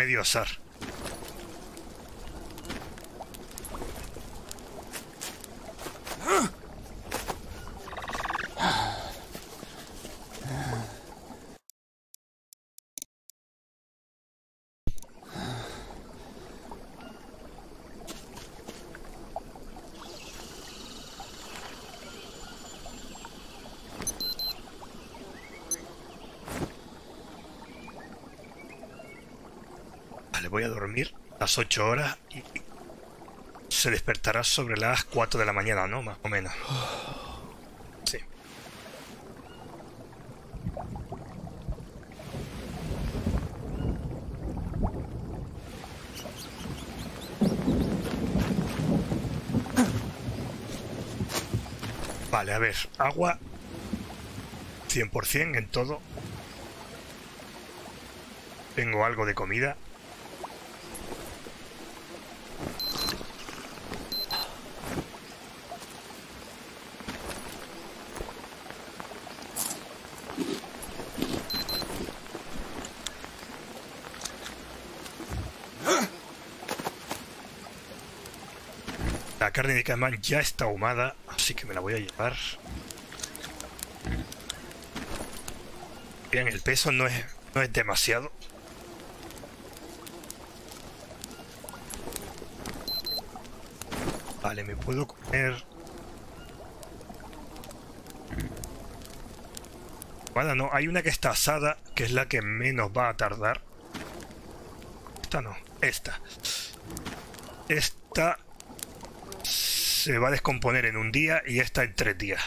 Medio azar. Vale, voy a dormir las 8 horas y se despertará sobre las 4 de la mañana, ¿no? Más o menos. Sí. Vale, a ver, agua 100% en todo. Tengo algo de comida. Carne de caimán ya está ahumada, así que me la voy a llevar. Bien, el peso no es, no es demasiado. Vale, me puedo comer... Bueno, no, hay una que está asada, que es la que menos va a tardar. Esta no, esta. Esta se va a descomponer en un día y esta en tres días.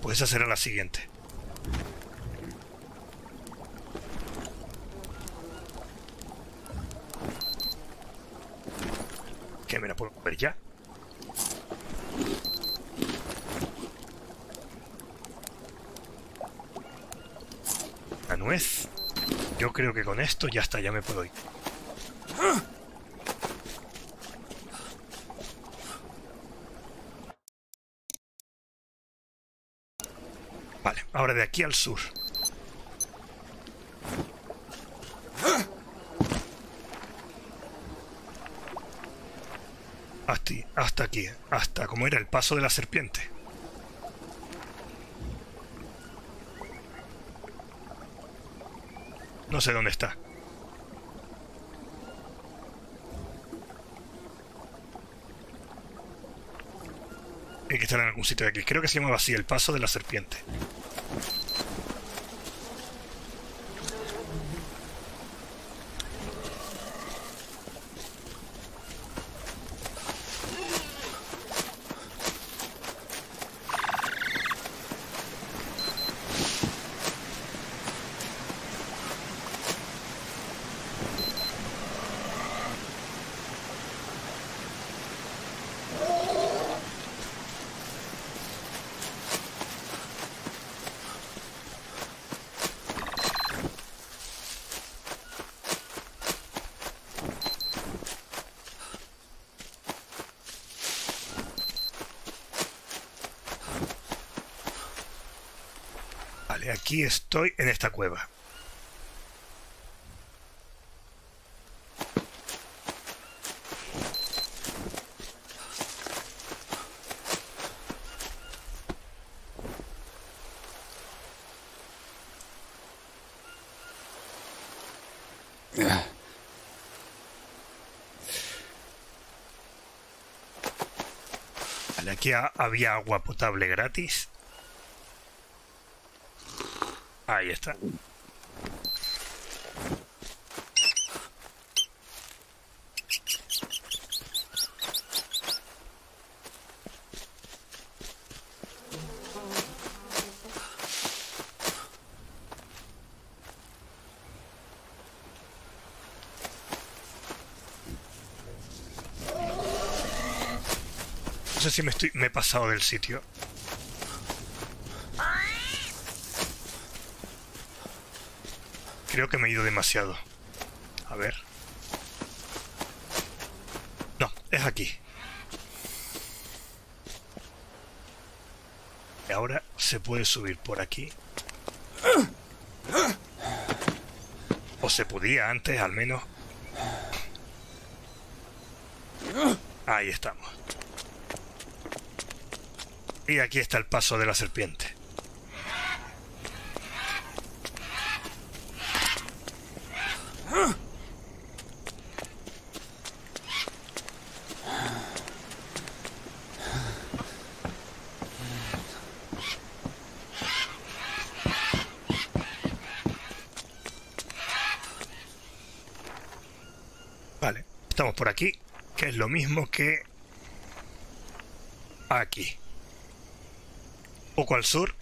Pues esa será la siguiente. Que me la puedo ver ya. La nuez. Yo creo que con esto ya está, ya me puedo ir. Vale, ahora de aquí al sur. Hasta, aquí, hasta como era el paso de la serpiente. No sé dónde está. Hay que estar en algún sitio de aquí. Creo que se llamaba así, el paso de la serpiente. Vale, aquí estoy en esta cueva. Aquí ha- había agua potable gratis. Ahí está. No sé si me estoy me he pasado del sitio. Creo que me he ido demasiado. A ver. No, es aquí. Y ahora se puede subir por aquí. O se podía antes, al menos. Ahí estamos. Y aquí está el paso de la serpiente. Vale, estamos por aquí, que es lo mismo que aquí. Poco al sur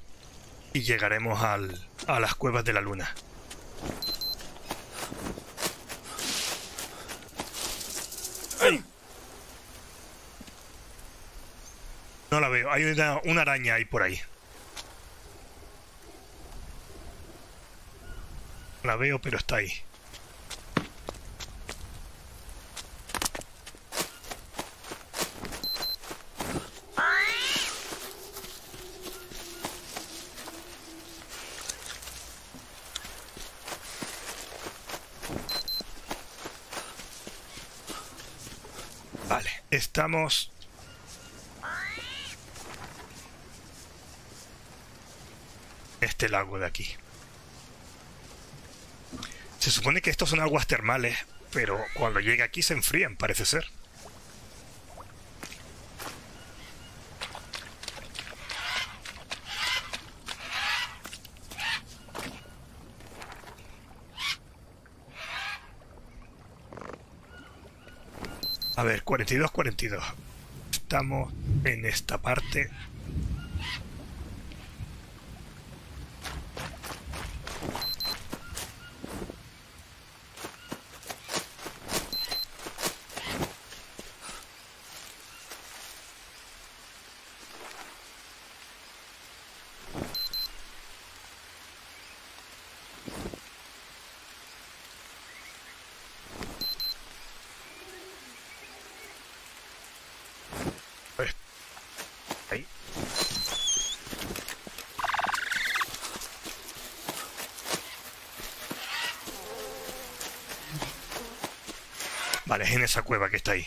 y llegaremos al, a las cuevas de la luna. No la veo, hay una, una araña ahí por ahí. La veo, pero está ahí. Estamos... Este lago de aquí. Se supone que estos son aguas termales, pero cuando llega aquí se enfrían, parece ser. A ver, 42, 42. Estamos en esta parte. En esa cueva que está ahí.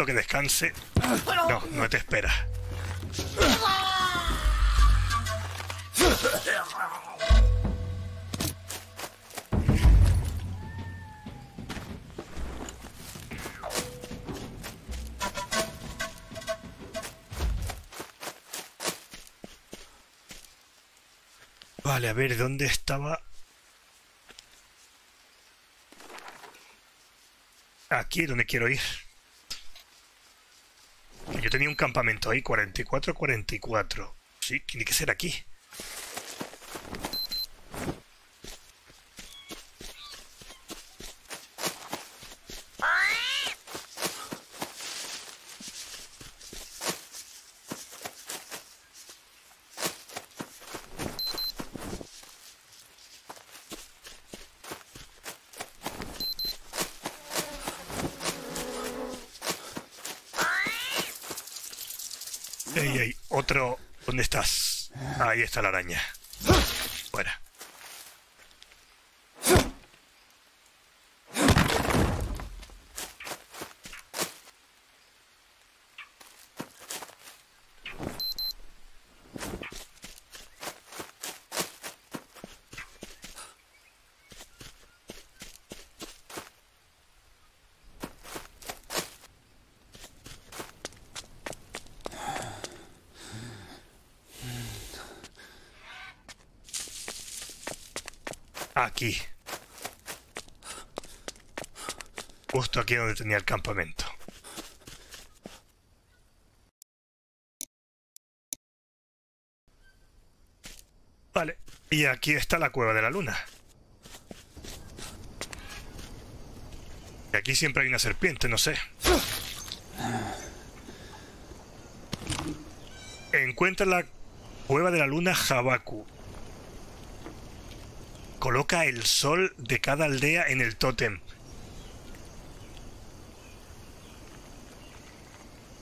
Momento que descanse. No, no te espera. Vale, a ver, ¿dónde estaba? Aquí es donde quiero ir. Yo tenía un campamento ahí, 44-44. Sí, tiene que ser aquí. Ey, ey, otro. ¿Dónde estás? Está la araña. Fuera. Justo aquí donde tenía el campamento. Vale. Y aquí está la cueva de la luna. Y aquí siempre hay una serpiente, no sé. Encuentra la cueva de la luna Jabaku. Coloca el sol de cada aldea en el tótem.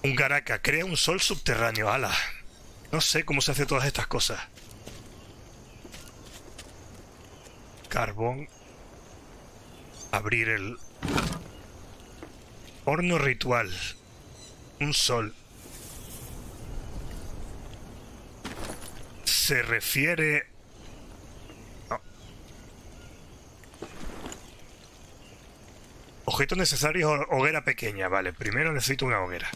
Un Garaka crea un sol subterráneo. Ala. No sé cómo se hace todas estas cosas. Carbón. Abrir el horno ritual. Un sol. Se refiere Objetos necesarios, hoguera pequeña. Vale, primero necesito una hoguera.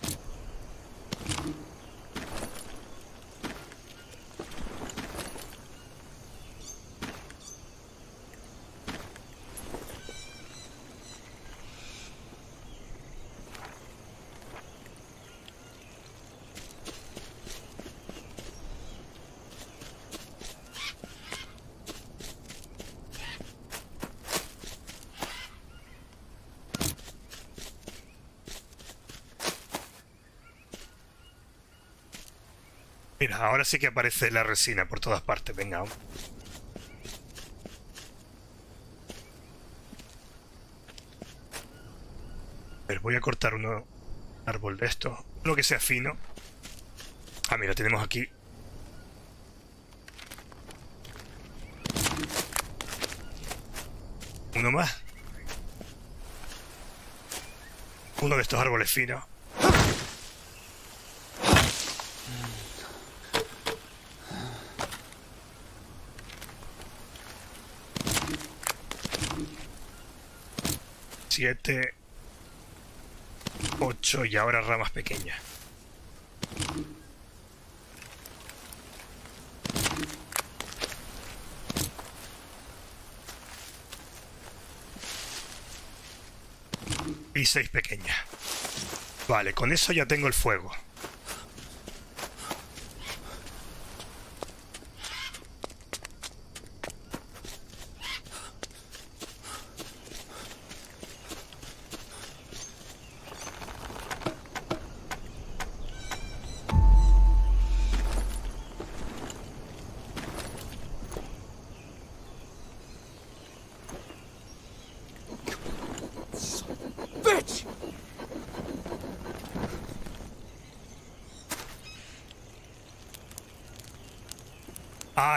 Ahora sí que aparece la resina por todas partes. Venga. A ver, voy a cortar un árbol de esto. Uno que sea fino. Ah, mira, tenemos aquí. Uno más. Uno de estos árboles finos. Siete, ocho y ahora ramas pequeñas. Y seis pequeñas. Vale, con eso ya tengo el fuego.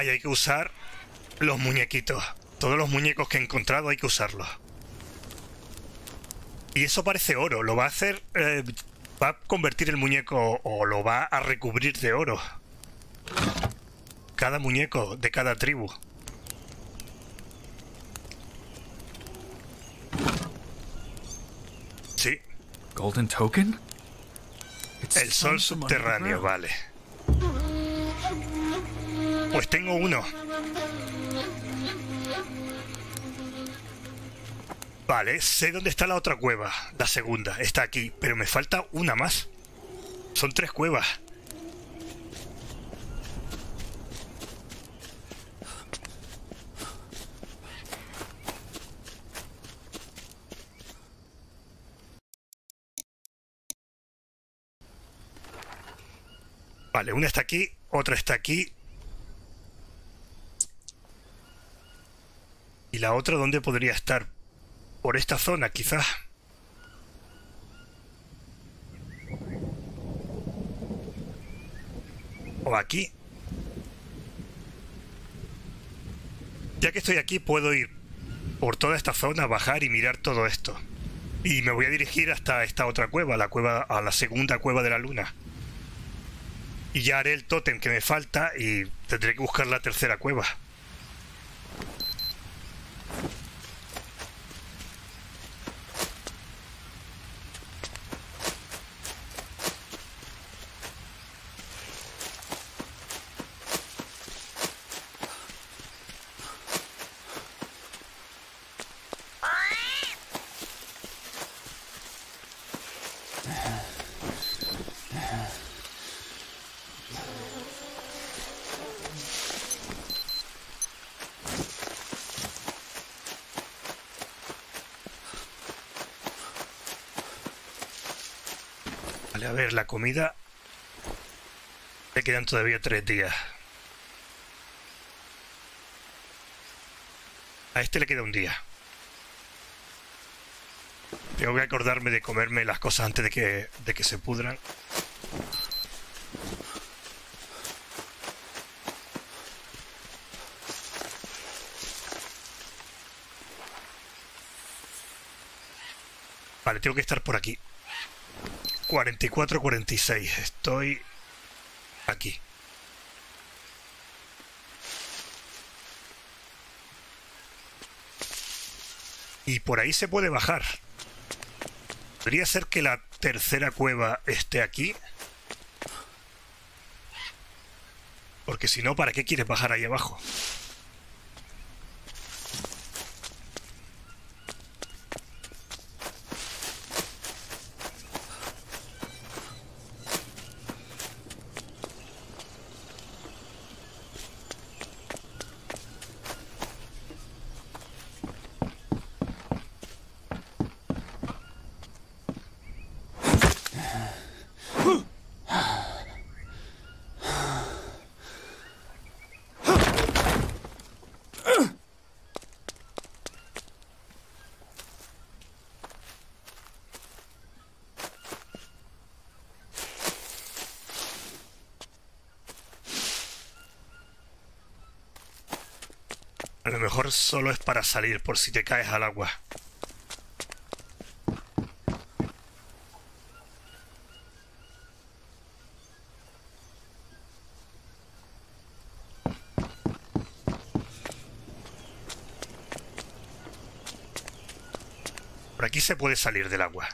Y hay que usar los muñequitos. Todos los muñecos que he encontrado hay que usarlos. Y eso parece oro. Lo va a hacer... eh, va a convertir el muñeco o lo va a recubrir de oro. Cada muñeco de cada tribu. Sí, Golden token? El sol subterráneo, vale. Pues tengo uno. Vale, sé dónde está la otra cueva, la segunda, está aquí, pero me falta una más. Son tres cuevas. Vale, una está aquí, otra está aquí. La otra dónde podría estar? Por esta zona, quizás. O aquí. Ya que estoy aquí, puedo ir por toda esta zona, bajar y mirar todo esto. Y me voy a dirigir hasta esta otra cueva, la cueva, a la segunda cueva de la luna. Y ya haré el tótem que me falta y tendré que buscar la tercera cueva. A ver, la comida. Le quedan todavía tres días. A este le queda un día. Tengo que acordarme de comerme las cosas antes de que, de que se pudran. Vale, tengo que estar por aquí. 44-46. Estoy aquí. Y por ahí se puede bajar. Podría ser que la tercera cueva esté aquí. Porque si no, ¿para qué quieres bajar ahí abajo? Mejor solo es para salir por si te caes al agua. Por aquí se puede salir del agua.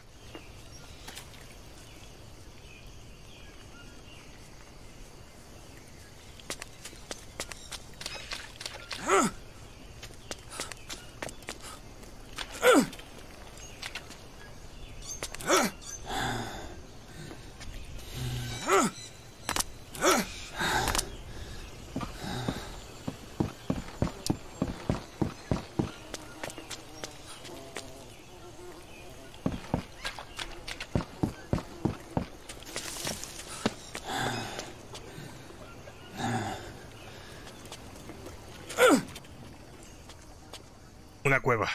Una cueva.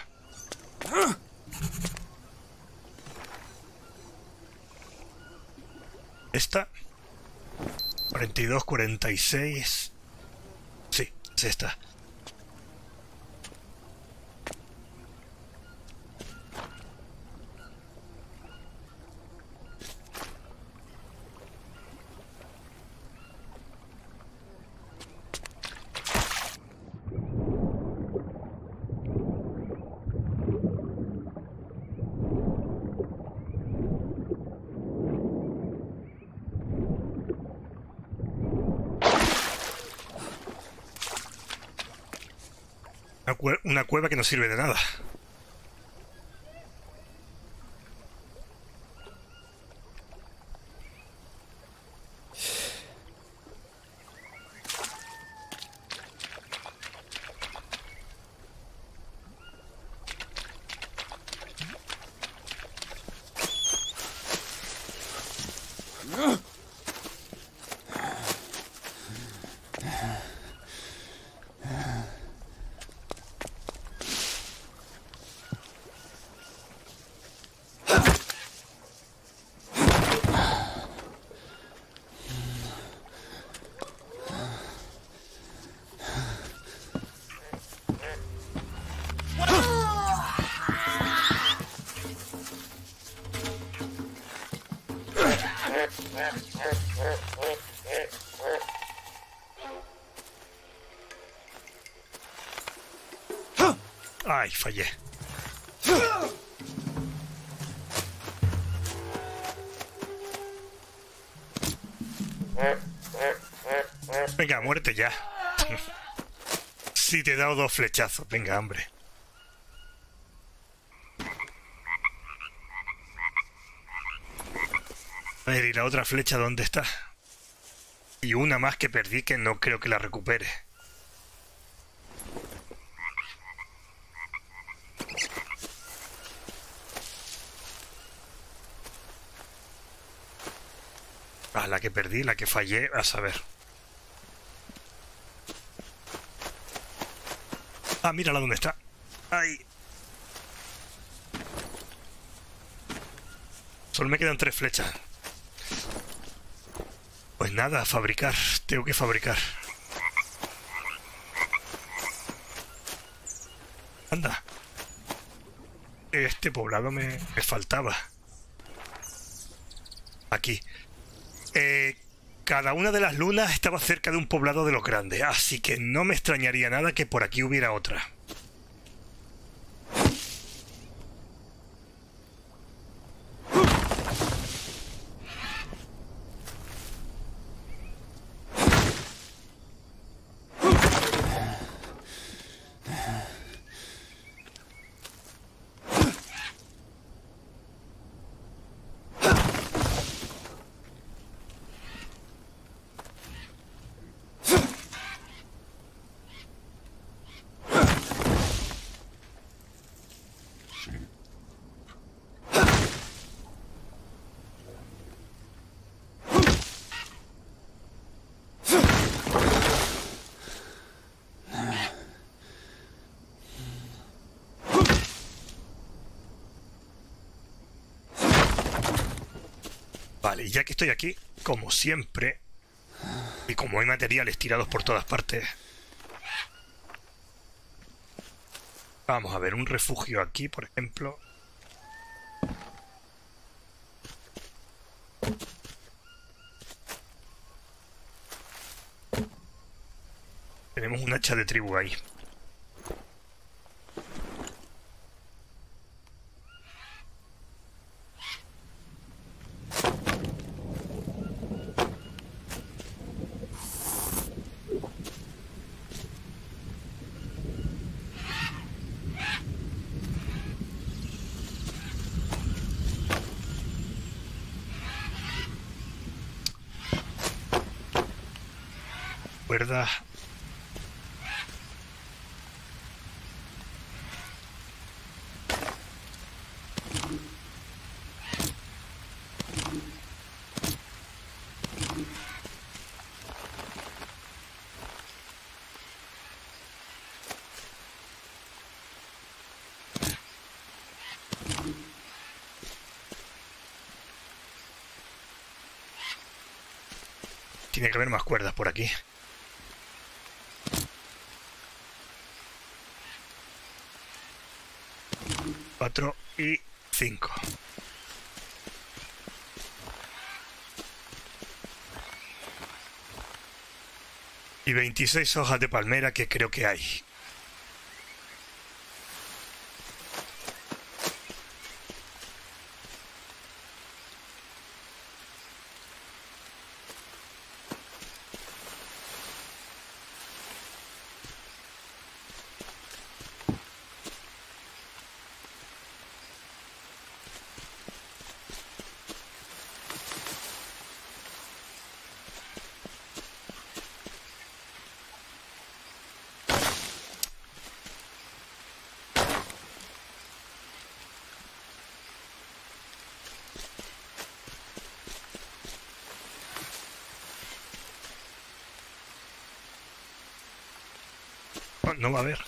Esta. 42, 46. Sí, es esta. Una, cue- una cueva que no sirve de nada. Ay, fallé. Venga, muerte ya. Si te he dado dos flechazos, venga, hombre. A ver, ¿y la otra flecha dónde está? Y una más que perdí que no creo que la recupere. Ah, la que perdí, la que fallé, a saber. Ah, mírala dónde está. Ay. Solo me quedan tres flechas. Pues nada, fabricar. Tengo que fabricar. Anda. Este poblado me, me faltaba. Aquí. Eh, cada una de las lunas estaba cerca de un poblado de los grandes, así que no me extrañaría nada que por aquí hubiera otra. Vale, y ya que estoy aquí, como siempre, y como hay materiales tirados por todas partes, Vamos a ver, un refugio aquí, por ejemplo. Tenemos un hacha de tribu ahí. Tiene que haber más cuerdas por aquí. Y cinco. Y 26 hojas de palmera que creo que hay. No, va a haber.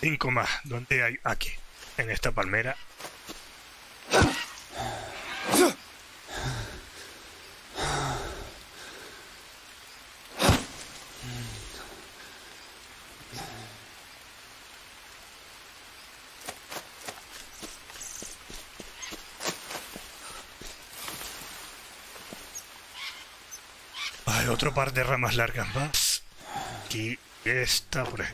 Cinco más. ¿Dónde hay? Aquí. En esta palmera. Hay otro par de ramas largas más. Aquí esta, por.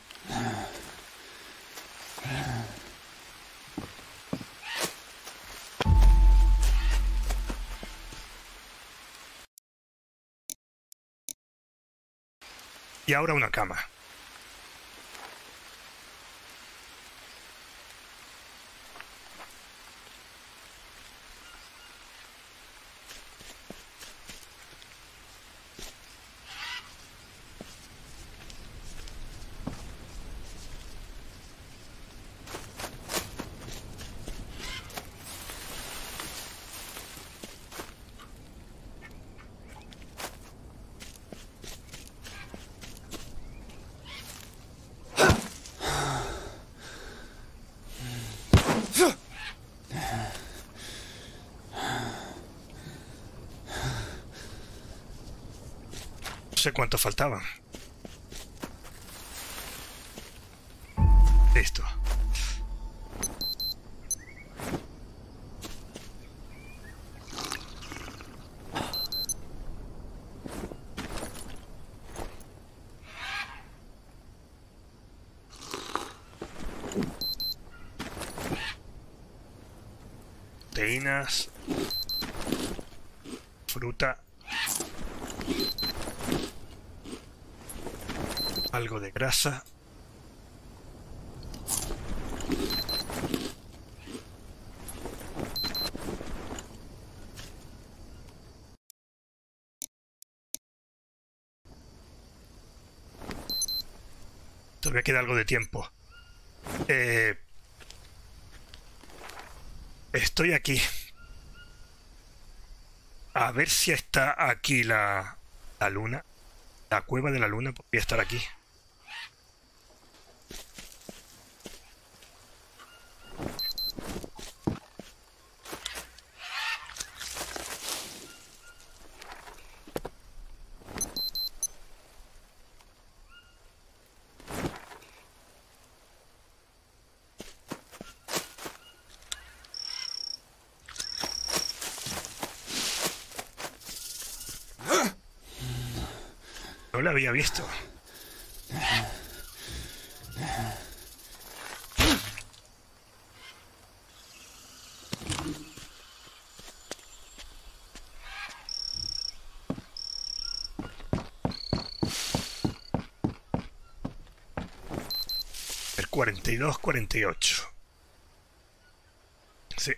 Y ahora una cama. Cuánto faltaban. Listo. Proteínas. Fruta. Algo de grasa. Todavía queda algo de tiempo. Eh, estoy aquí. A ver si está aquí la, la luna. La cueva de la luna podría estar aquí. Había visto. El 42, 48. Sí.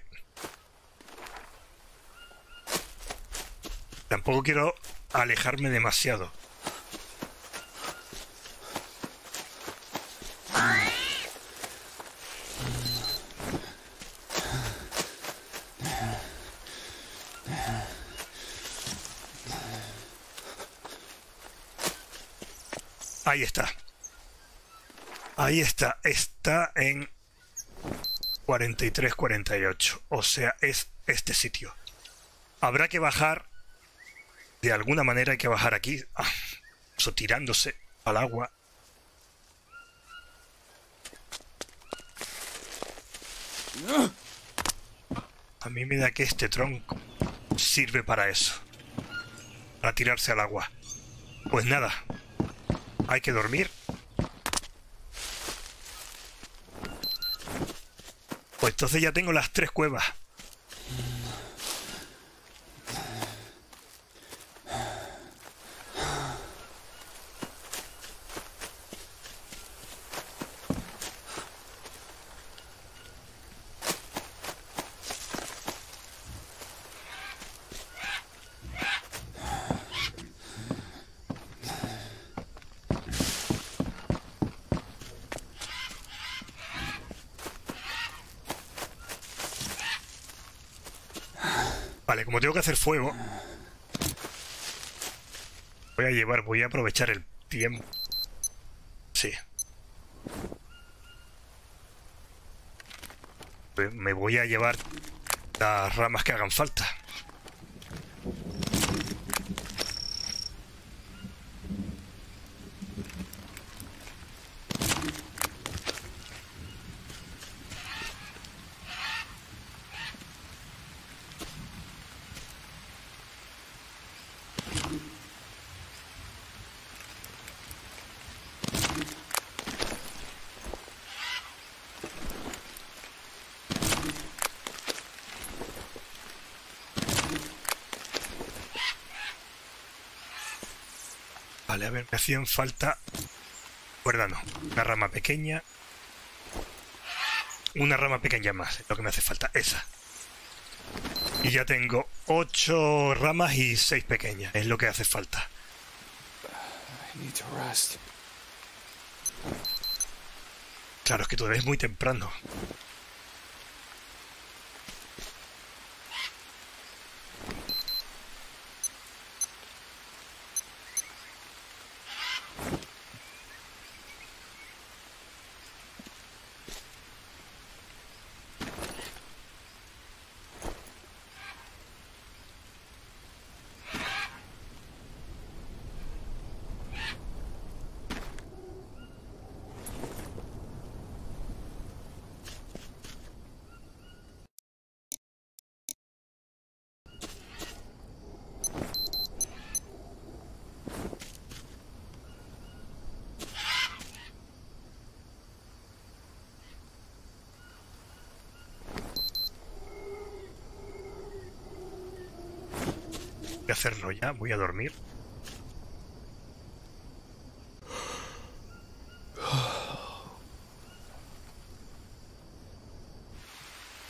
Tampoco quiero alejarme demasiado. Ahí está. Ahí está. Está en 43-48. O sea, es este sitio. Habrá que bajar. De alguna manera hay que bajar aquí. Ah, eso tirándose al agua. A mí me da que este tronco sirve para eso. Para tirarse al agua. Pues nada. Hay que dormir. Pues entonces ya tengo las tres cuevas. Vale, como tengo que hacer fuego, voy a llevar, voy a aprovechar el tiempo. Sí. Me voy a llevar las ramas que hagan falta. Hacían falta... Cuerda no, una rama pequeña. Una rama pequeña más, es lo que me hace falta, esa. Y ya tengo ocho ramas y seis pequeñas, es lo que hace falta. Claro, es que todavía es muy temprano. Voy a hacerlo voy a dormir.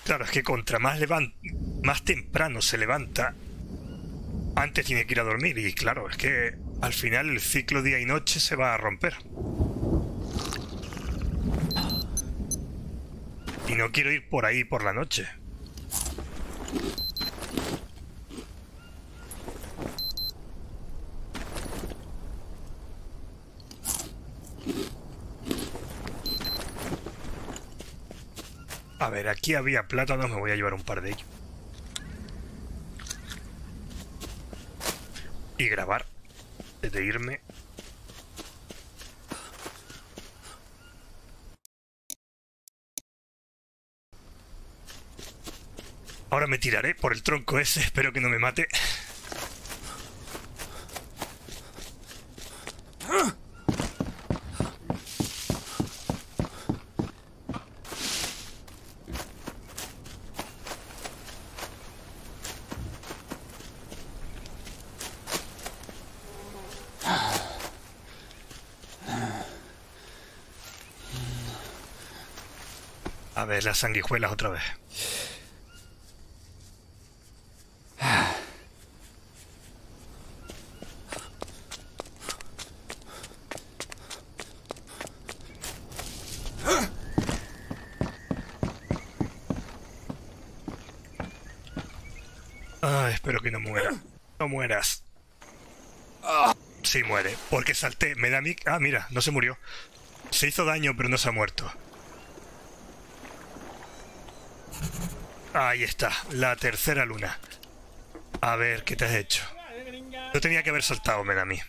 Claro, es que contra más levan más temprano se levanta, antes tiene que ir a dormir. Y claro, es que al final el ciclo día y noche se va a romper. Y no quiero ir por ahí por la noche. Ver, aquí había plátanos, me voy a llevar un par de ellos. Y grabar, de irme. Ahora me tiraré por el tronco ese, espero que no me mate. Las sanguijuelas otra vez. Ay, espero que no muera. No mueras. Sí, muere. Porque salté. Me da mi... Ah, mira, no se murió. Se hizo daño, pero no se ha muerto. Ahí está, la tercera luna. A ver, ¿qué te has hecho? Yo tenía que haber saltado, me da a mí.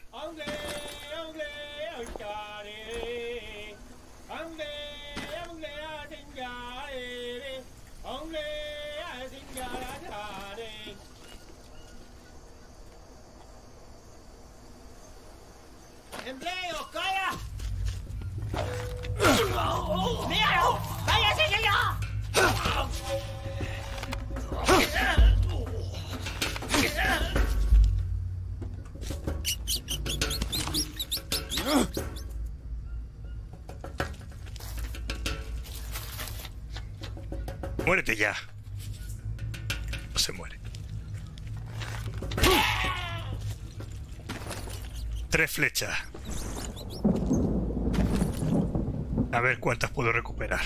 Ver cuántas puedo recuperar.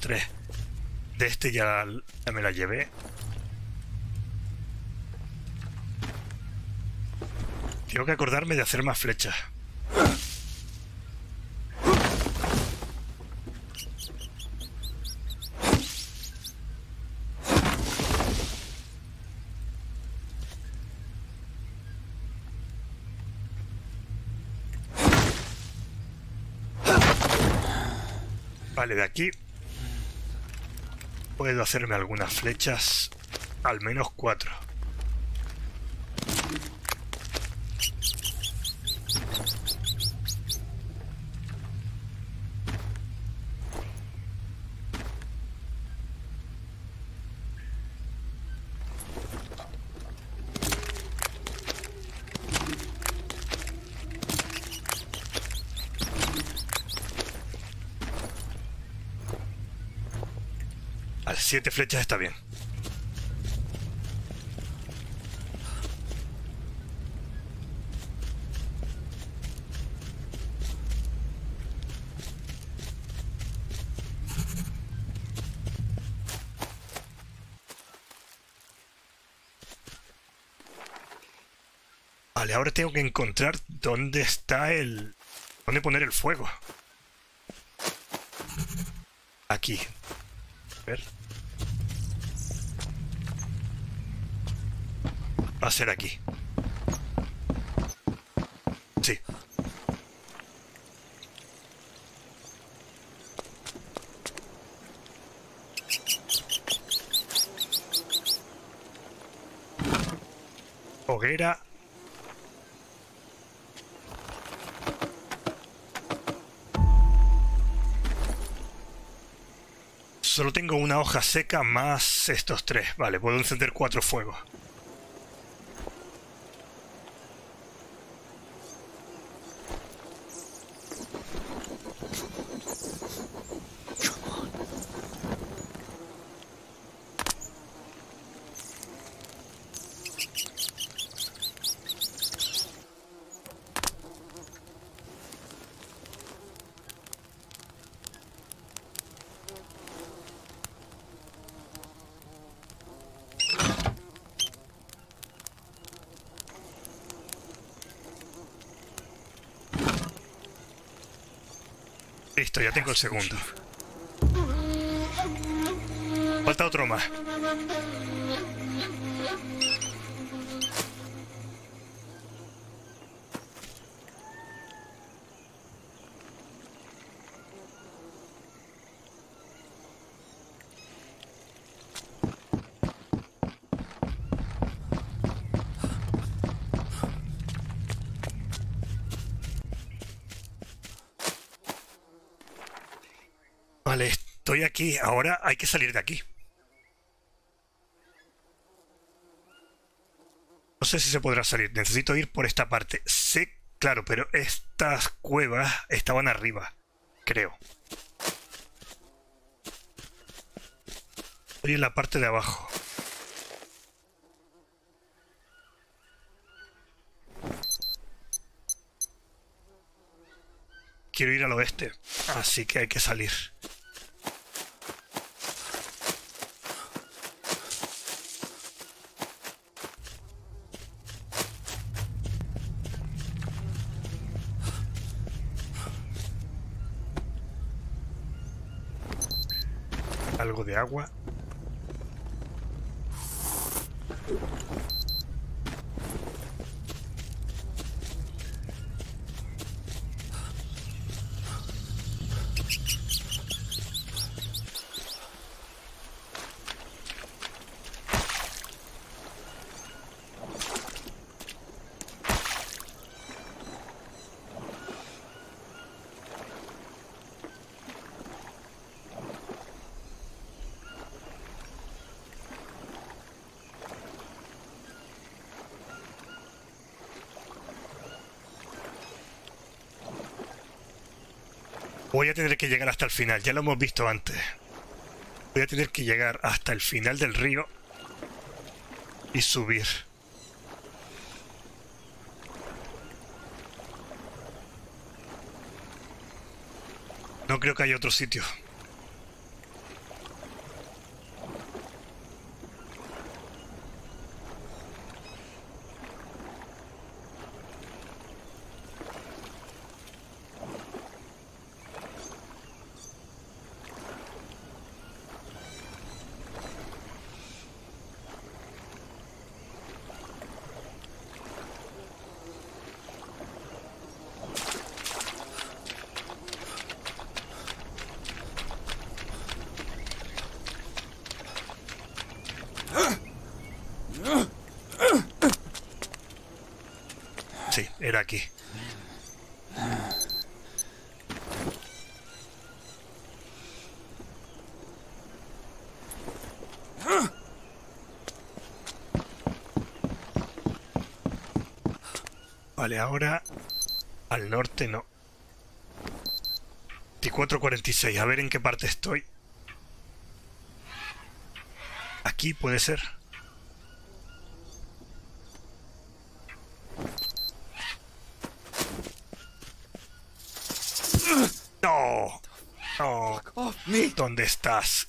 Tres. De este ya, ya me la llevé. Tengo que acordarme de hacer más flechas. De aquí puedo hacerme algunas flechas, al menos cuatro. Siete flechas está bien. Vale, ahora tengo que encontrar dónde está el... dónde poner el fuego. Aquí. A ver. Va a aquí. Sí. Hoguera. Solo tengo una hoja seca más estos tres. Vale, puedo encender cuatro fuegos. Listo, tengo el segundo. Falta otro más. Vale, estoy aquí. Ahora hay que salir de aquí. No sé si se podrá salir. Necesito ir por esta parte. Sé Claro, pero estas cuevas estaban arriba, creo. Estoy en la parte de abajo. Quiero ir al oeste, así que hay que salir. De agua. Voy a tener que llegar hasta el final, ya lo hemos visto antes. Voy a tener que llegar hasta el final del río y subir. No creo que haya otro sitio. Sí, era aquí. Vale, ahora al norte no. 24.46, a ver en qué parte estoy. Aquí puede ser. No. ¿Dónde estás?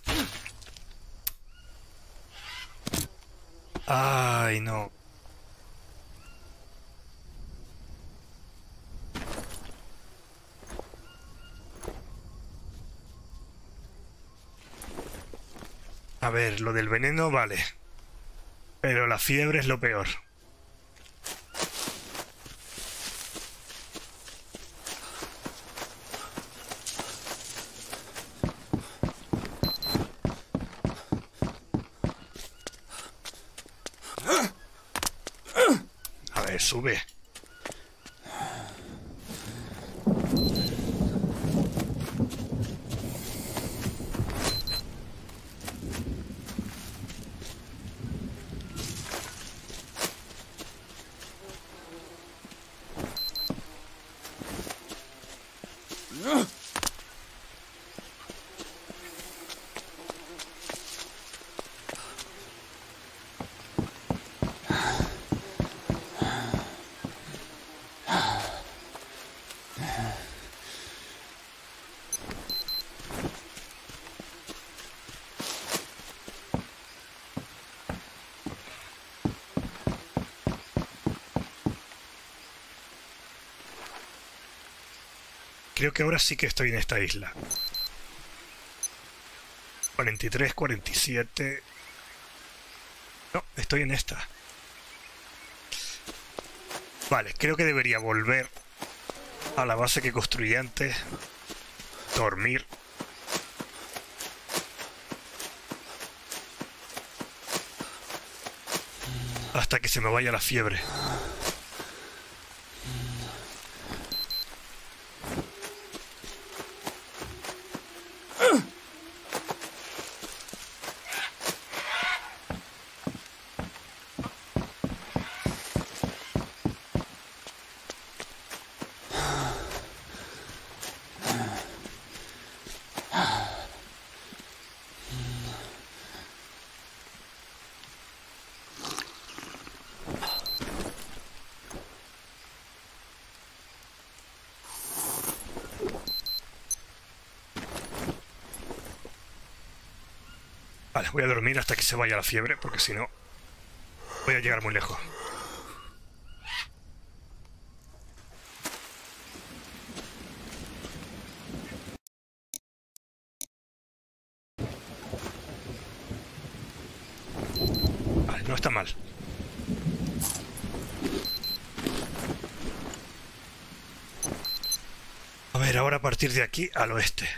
Ay, no. A ver, lo del veneno vale. Pero la fiebre es lo peor. A ver, sube. Creo que ahora sí que estoy en esta isla. 43, 47... No, estoy en esta. Vale, creo que debería volver a la base que construí antes. Dormir. Hasta que se me vaya la fiebre. voy a dormir hasta que se vaya la fiebre, porque si no, voy a llegar muy lejos. Vale, no está mal. A ver, ahora a partir de aquí al oeste.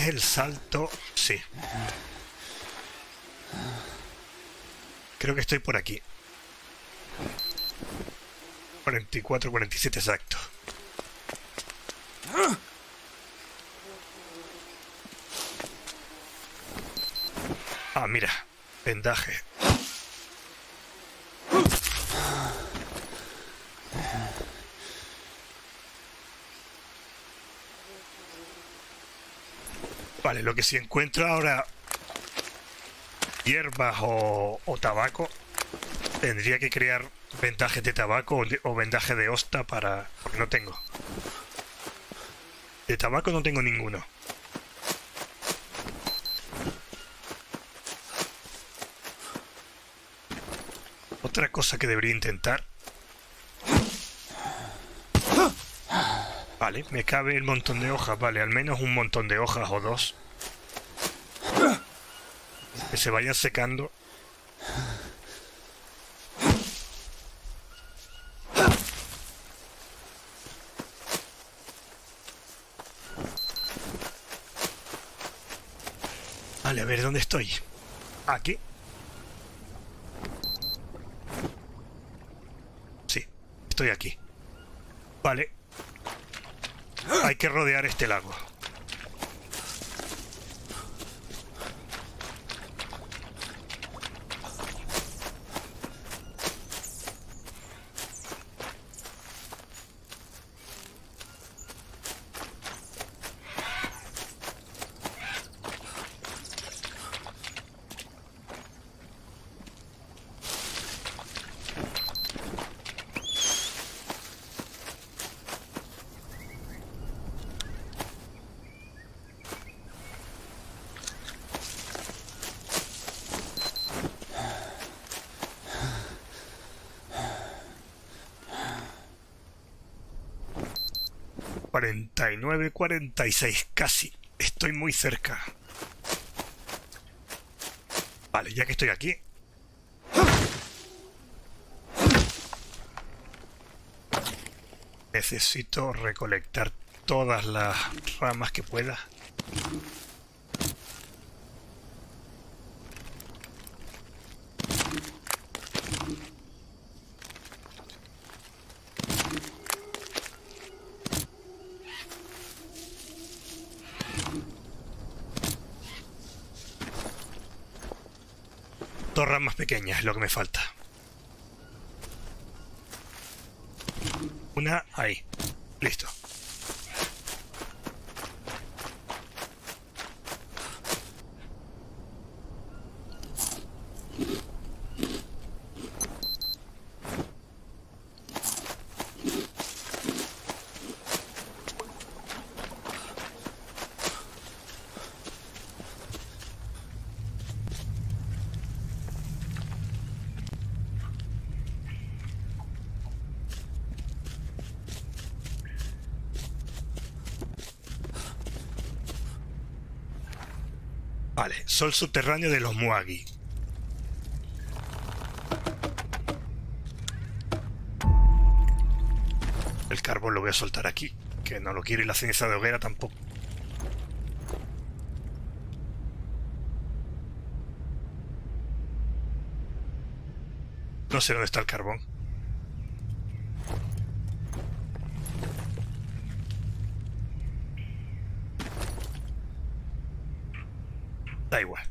Es el salto. Sí. Creo que estoy por aquí. 44, 47 exacto. Ah, mira. Vendaje. Vale, lo que si encuentro ahora hierbas o, tabaco, tendría que crear vendajes de tabaco o, o vendaje de hosta para... porque no tengo. De tabaco no tengo ninguno. Otra cosa que debería intentar. Vale, me cabe el montón de hojas, vale, al menos un montón de hojas o dos. Que se vayan secando. Vale, a ver, ¿dónde estoy? Aquí. Sí, estoy aquí. Vale. Hay que rodear este lago. Cuarenta y nueve, cuarenta y seis, casi. Estoy muy cerca. Vale, ya que estoy aquí. Necesito recolectar todas las ramas que pueda. Dos ramas pequeñas es lo que me falta. Una ahí. Sol subterráneo de los Muagi. El carbón lo voy a soltar aquí, que no lo quiero y la ceniza de hoguera tampoco. No sé dónde está el carbón. Da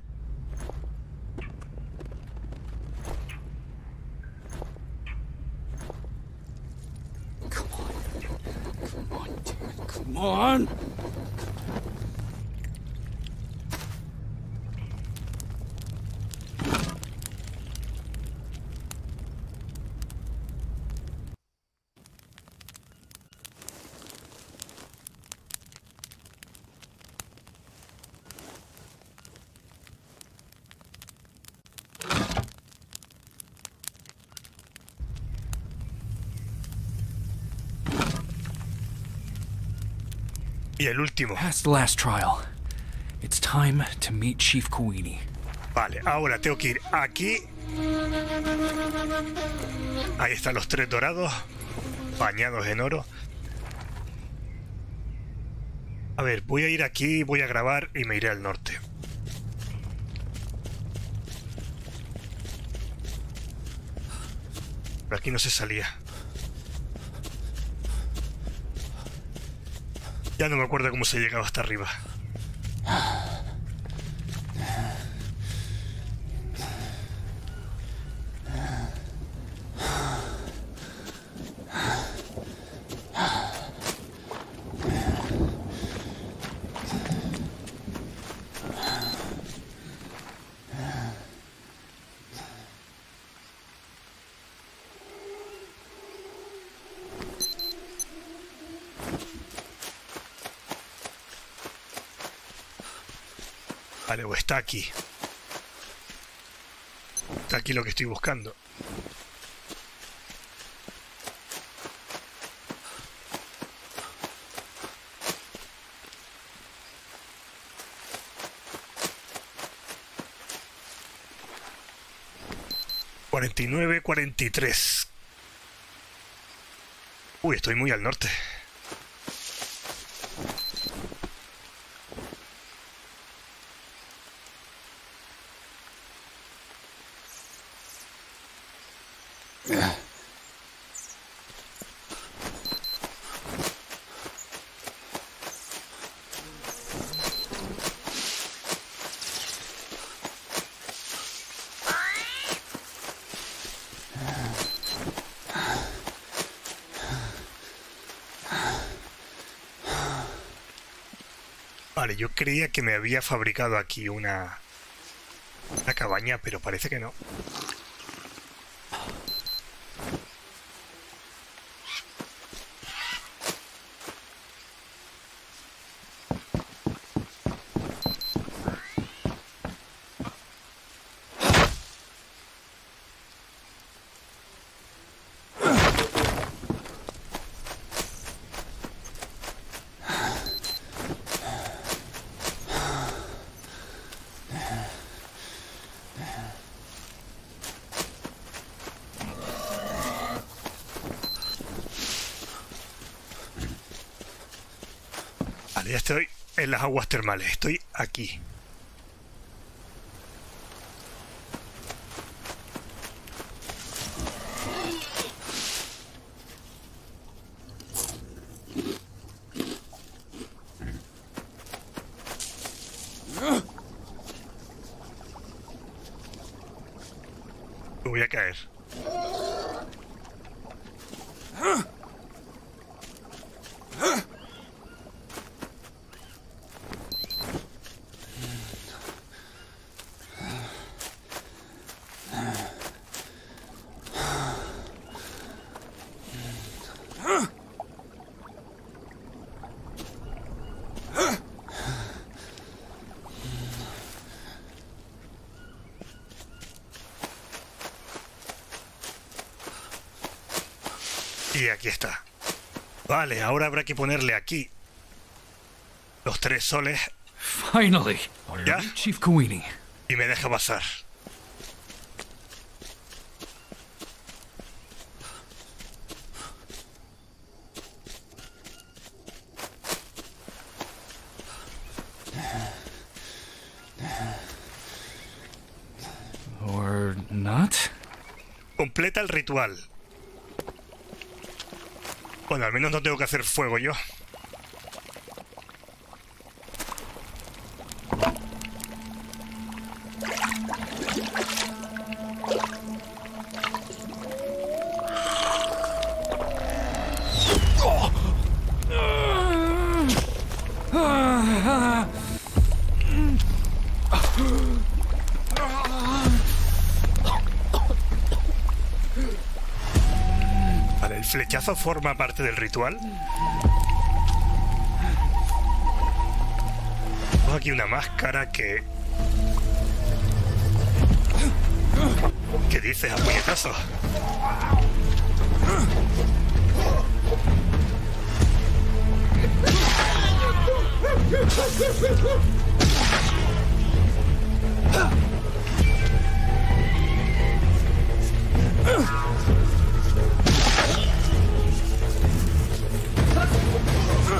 Y el último. Past the last trial. It's time to meet Chief Kawini. Vale, ahora tengo que ir aquí. Ahí están los tres dorados, bañados en oro. A ver, voy a ir aquí, voy a grabar y me iré al norte. Por aquí no se salía. Ya no me acuerdo cómo se llegaba hasta arriba. Aquí. Está aquí lo que estoy buscando. Cuarenta y nueve, cuarenta y tres. Uy, estoy muy al norte. Yo creía que me había fabricado aquí una, una cabaña, pero parece que no. Vale, ya estoy en las aguas termales. Estoy aquí. Me voy a caer. Y aquí está. Vale, ahora habrá que ponerle aquí los tres soles Finally. ¿Ya? Chief Kawini. Y me deja pasar. Or not? Completa el ritual. Bueno, al menos no tengo que hacer fuego yo. Flechazo forma parte del ritual. Tengo aquí una máscara que. ¿Qué dices a puñetazo?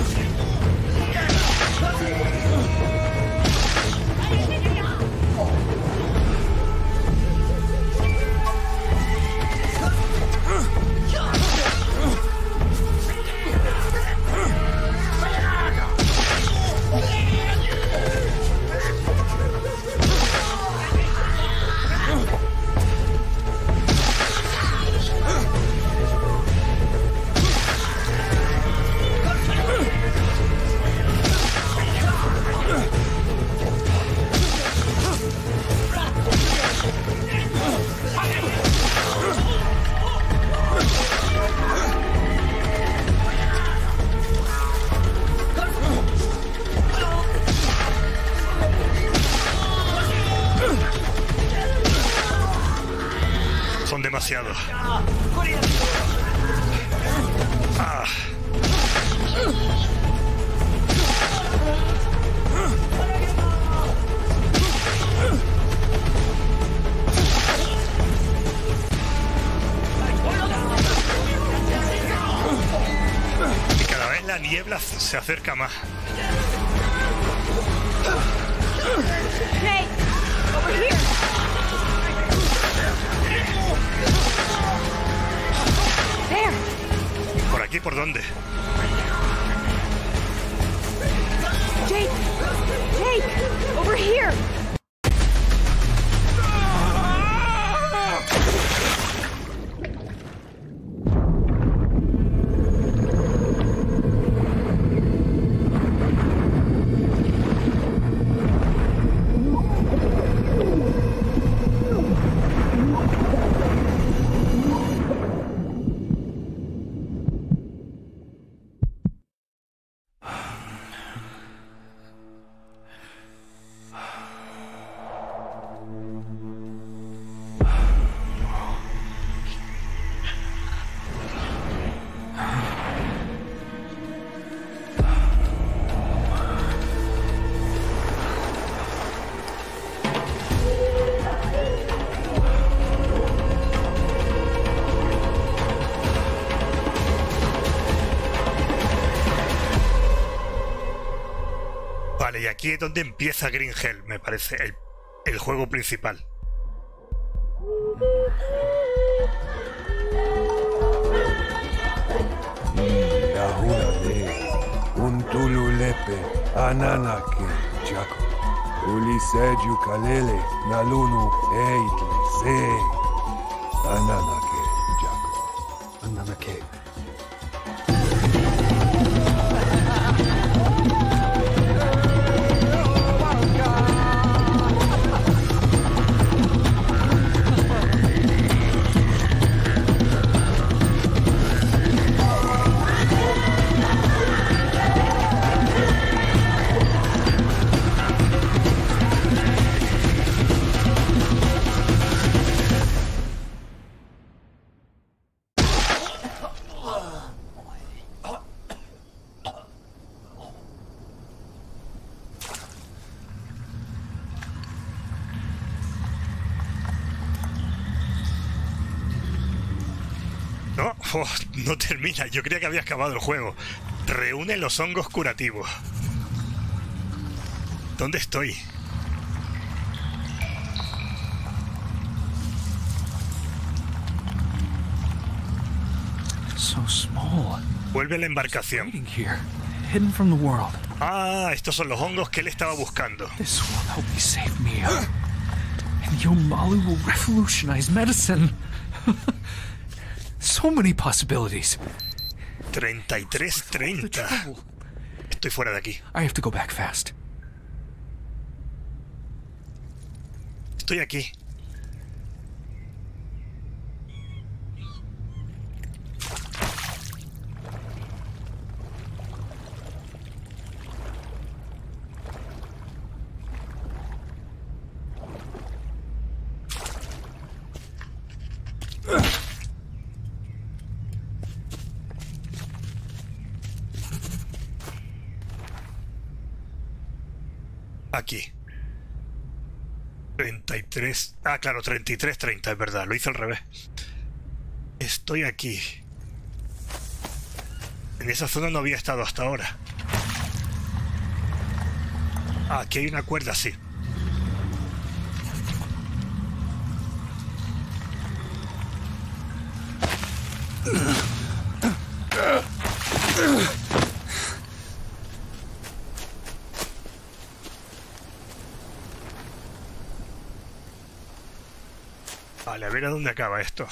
Son aquí es donde empieza Green Hell, me parece, el, el juego principal. Untululepe, Ananake, Jaco, Uliseju Kalele, Nalunu, Eitle, Se, Ananake, Jaco, Ananake. No termina. Yo creía que había acabado el juego. Reúne los hongos curativos. ¿Dónde estoy? So small. Vuelve a la embarcación. Ah, estos son los hongos que él estaba buscando. This will help me save Mia. And Yomalu will revolutionize medicine. *laughs* so many possibilities. 33, The 30. trouble. Estoy fuera de aquí. I have to go back fast. Estoy. Aquí. 33. Ah, claro, 33, 30, es verdad, lo hice al revés. Estoy aquí. En esa zona no había estado hasta ahora. Ah, aquí hay una cuerda, sí. Vale, a ver a dónde acaba esto.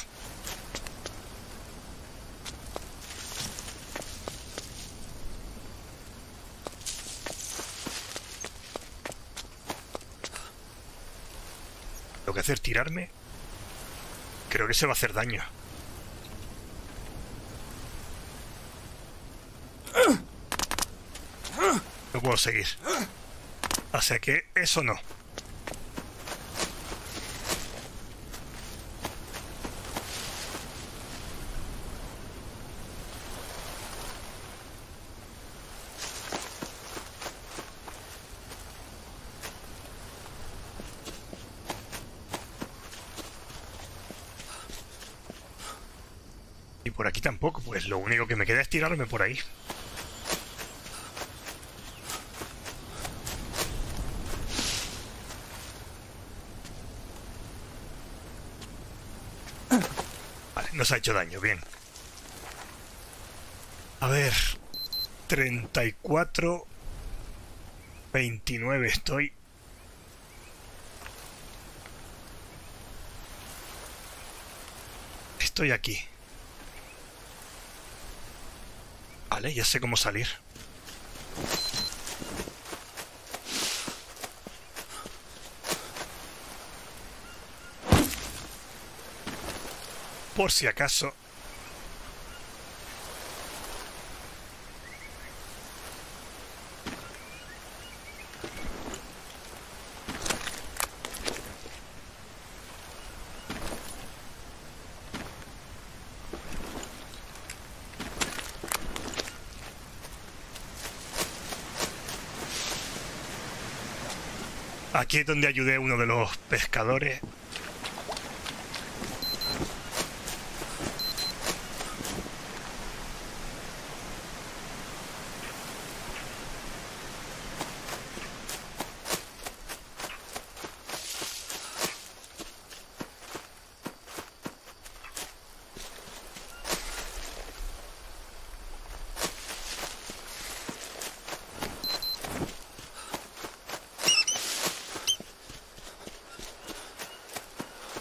Lo que hacer tirarme. Creo que se va a hacer daño. No puedo seguir. Sea que eso no. Por aquí tampoco, pues lo único que me queda es tirarme por ahí. Vale, nos ha hecho daño, bien. A ver, 34, 29 estoy. Estoy aquí. Vale, ya sé cómo salir. Por si acaso. Aquí es donde ayudé a uno de los pescadores.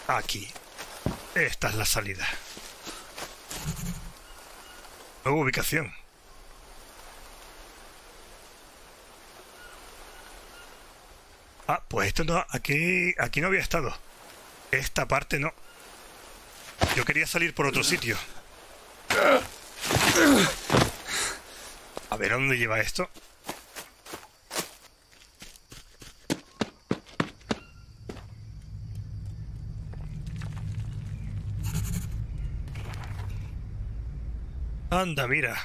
Aquí. Esta es la salida. Nueva ubicación. Ah, pues esto no... Aquí, aquí no había estado. Esta parte no. Yo quería salir por otro sitio. A ver, ¿a dónde lleva esto? Anda, mira.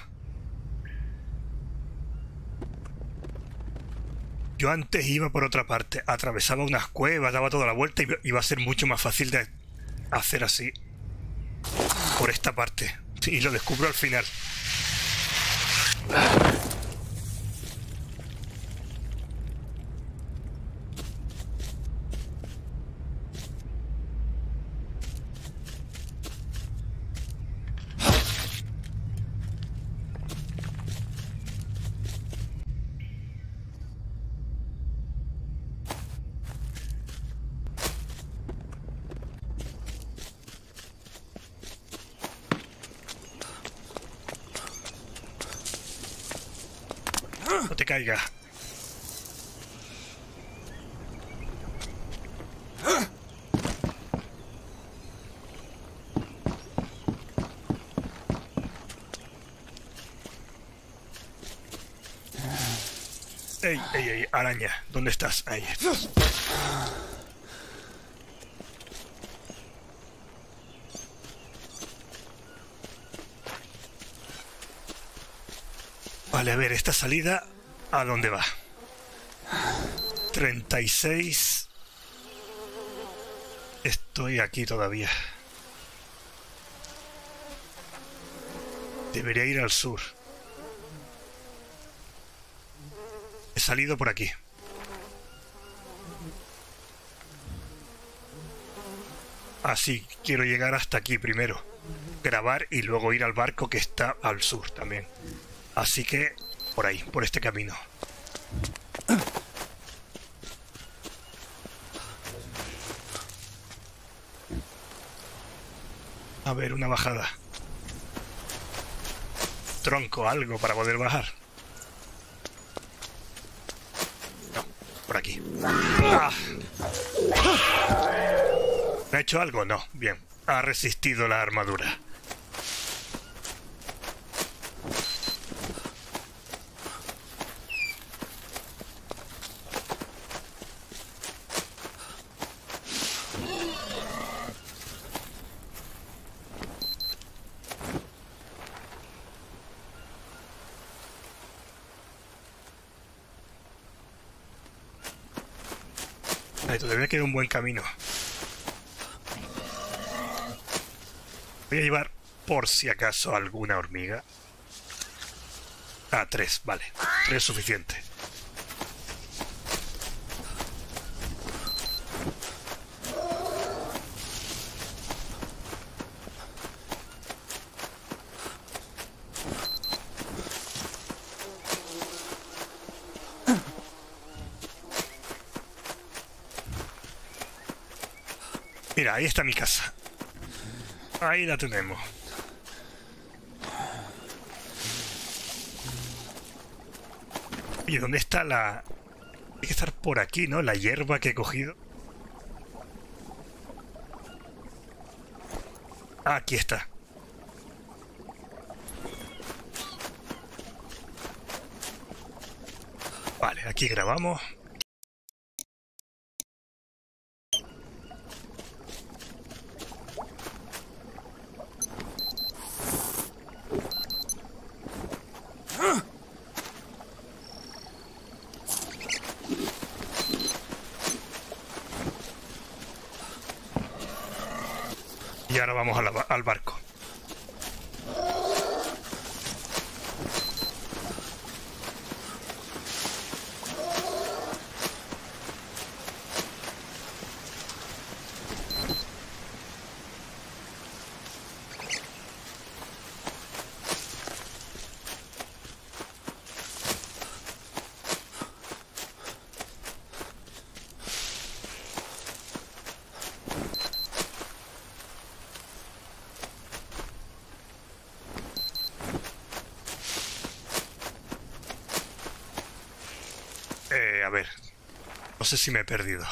Yo antes iba por otra parte, atravesaba unas cuevas, daba toda la vuelta y iba a ser mucho más fácil de hacer así. Por esta parte. Sí, lo descubro al final. No te caigas. Ey, ey, ey, araña, ¿dónde estás? Ahí. Vale, a ver, esta salida, ¿a dónde va? 36. Estoy aquí todavía. Debería ir al sur. He salido por aquí. Así, quiero llegar hasta aquí primero. Grabar y luego ir al barco que está al sur también. Así que por ahí, por este camino. A ver, una bajada. Tronco, algo para poder bajar. No, por aquí. ¡Ah! ¿Me ha hecho algo? No. Bien. Ha resistido la armadura. Ahí todavía queda un buen camino. Voy a llevar por si acaso alguna hormiga. Ah, tres, vale. Tres es suficiente. Mira, ahí está mi casa. Ahí la tenemos. ¿Y dónde está la...? Hay que estar por aquí, ¿no? La hierba que he cogido. Ah, aquí está. Vale, aquí grabamos. Y ahora vamos a la- al barco. Eh, a ver. No sé si me he perdido.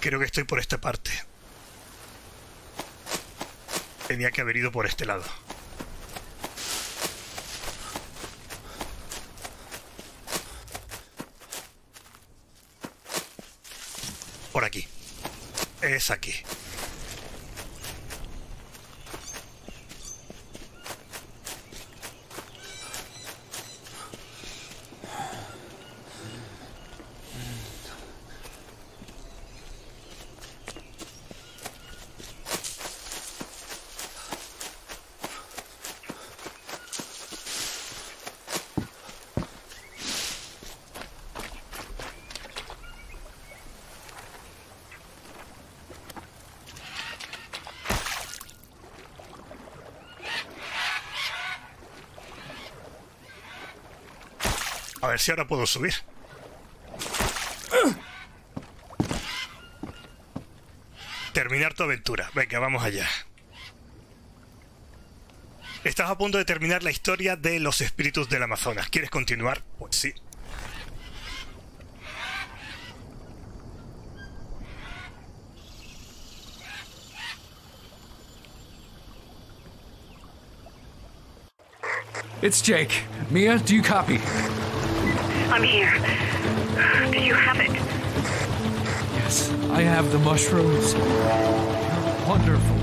Creo que estoy por esta parte. Tenía que haber ido por este lado. Por aquí. Es aquí. Si ahora puedo subir. Terminar tu aventura. Venga, vamos allá. Estás a punto de terminar la historia de los espíritus del Amazonas. ¿Quieres continuar? Pues sí. It's Jake. Mia, do you copy? I'm here. Do you have it? Yes, I have the mushrooms. Wonderful.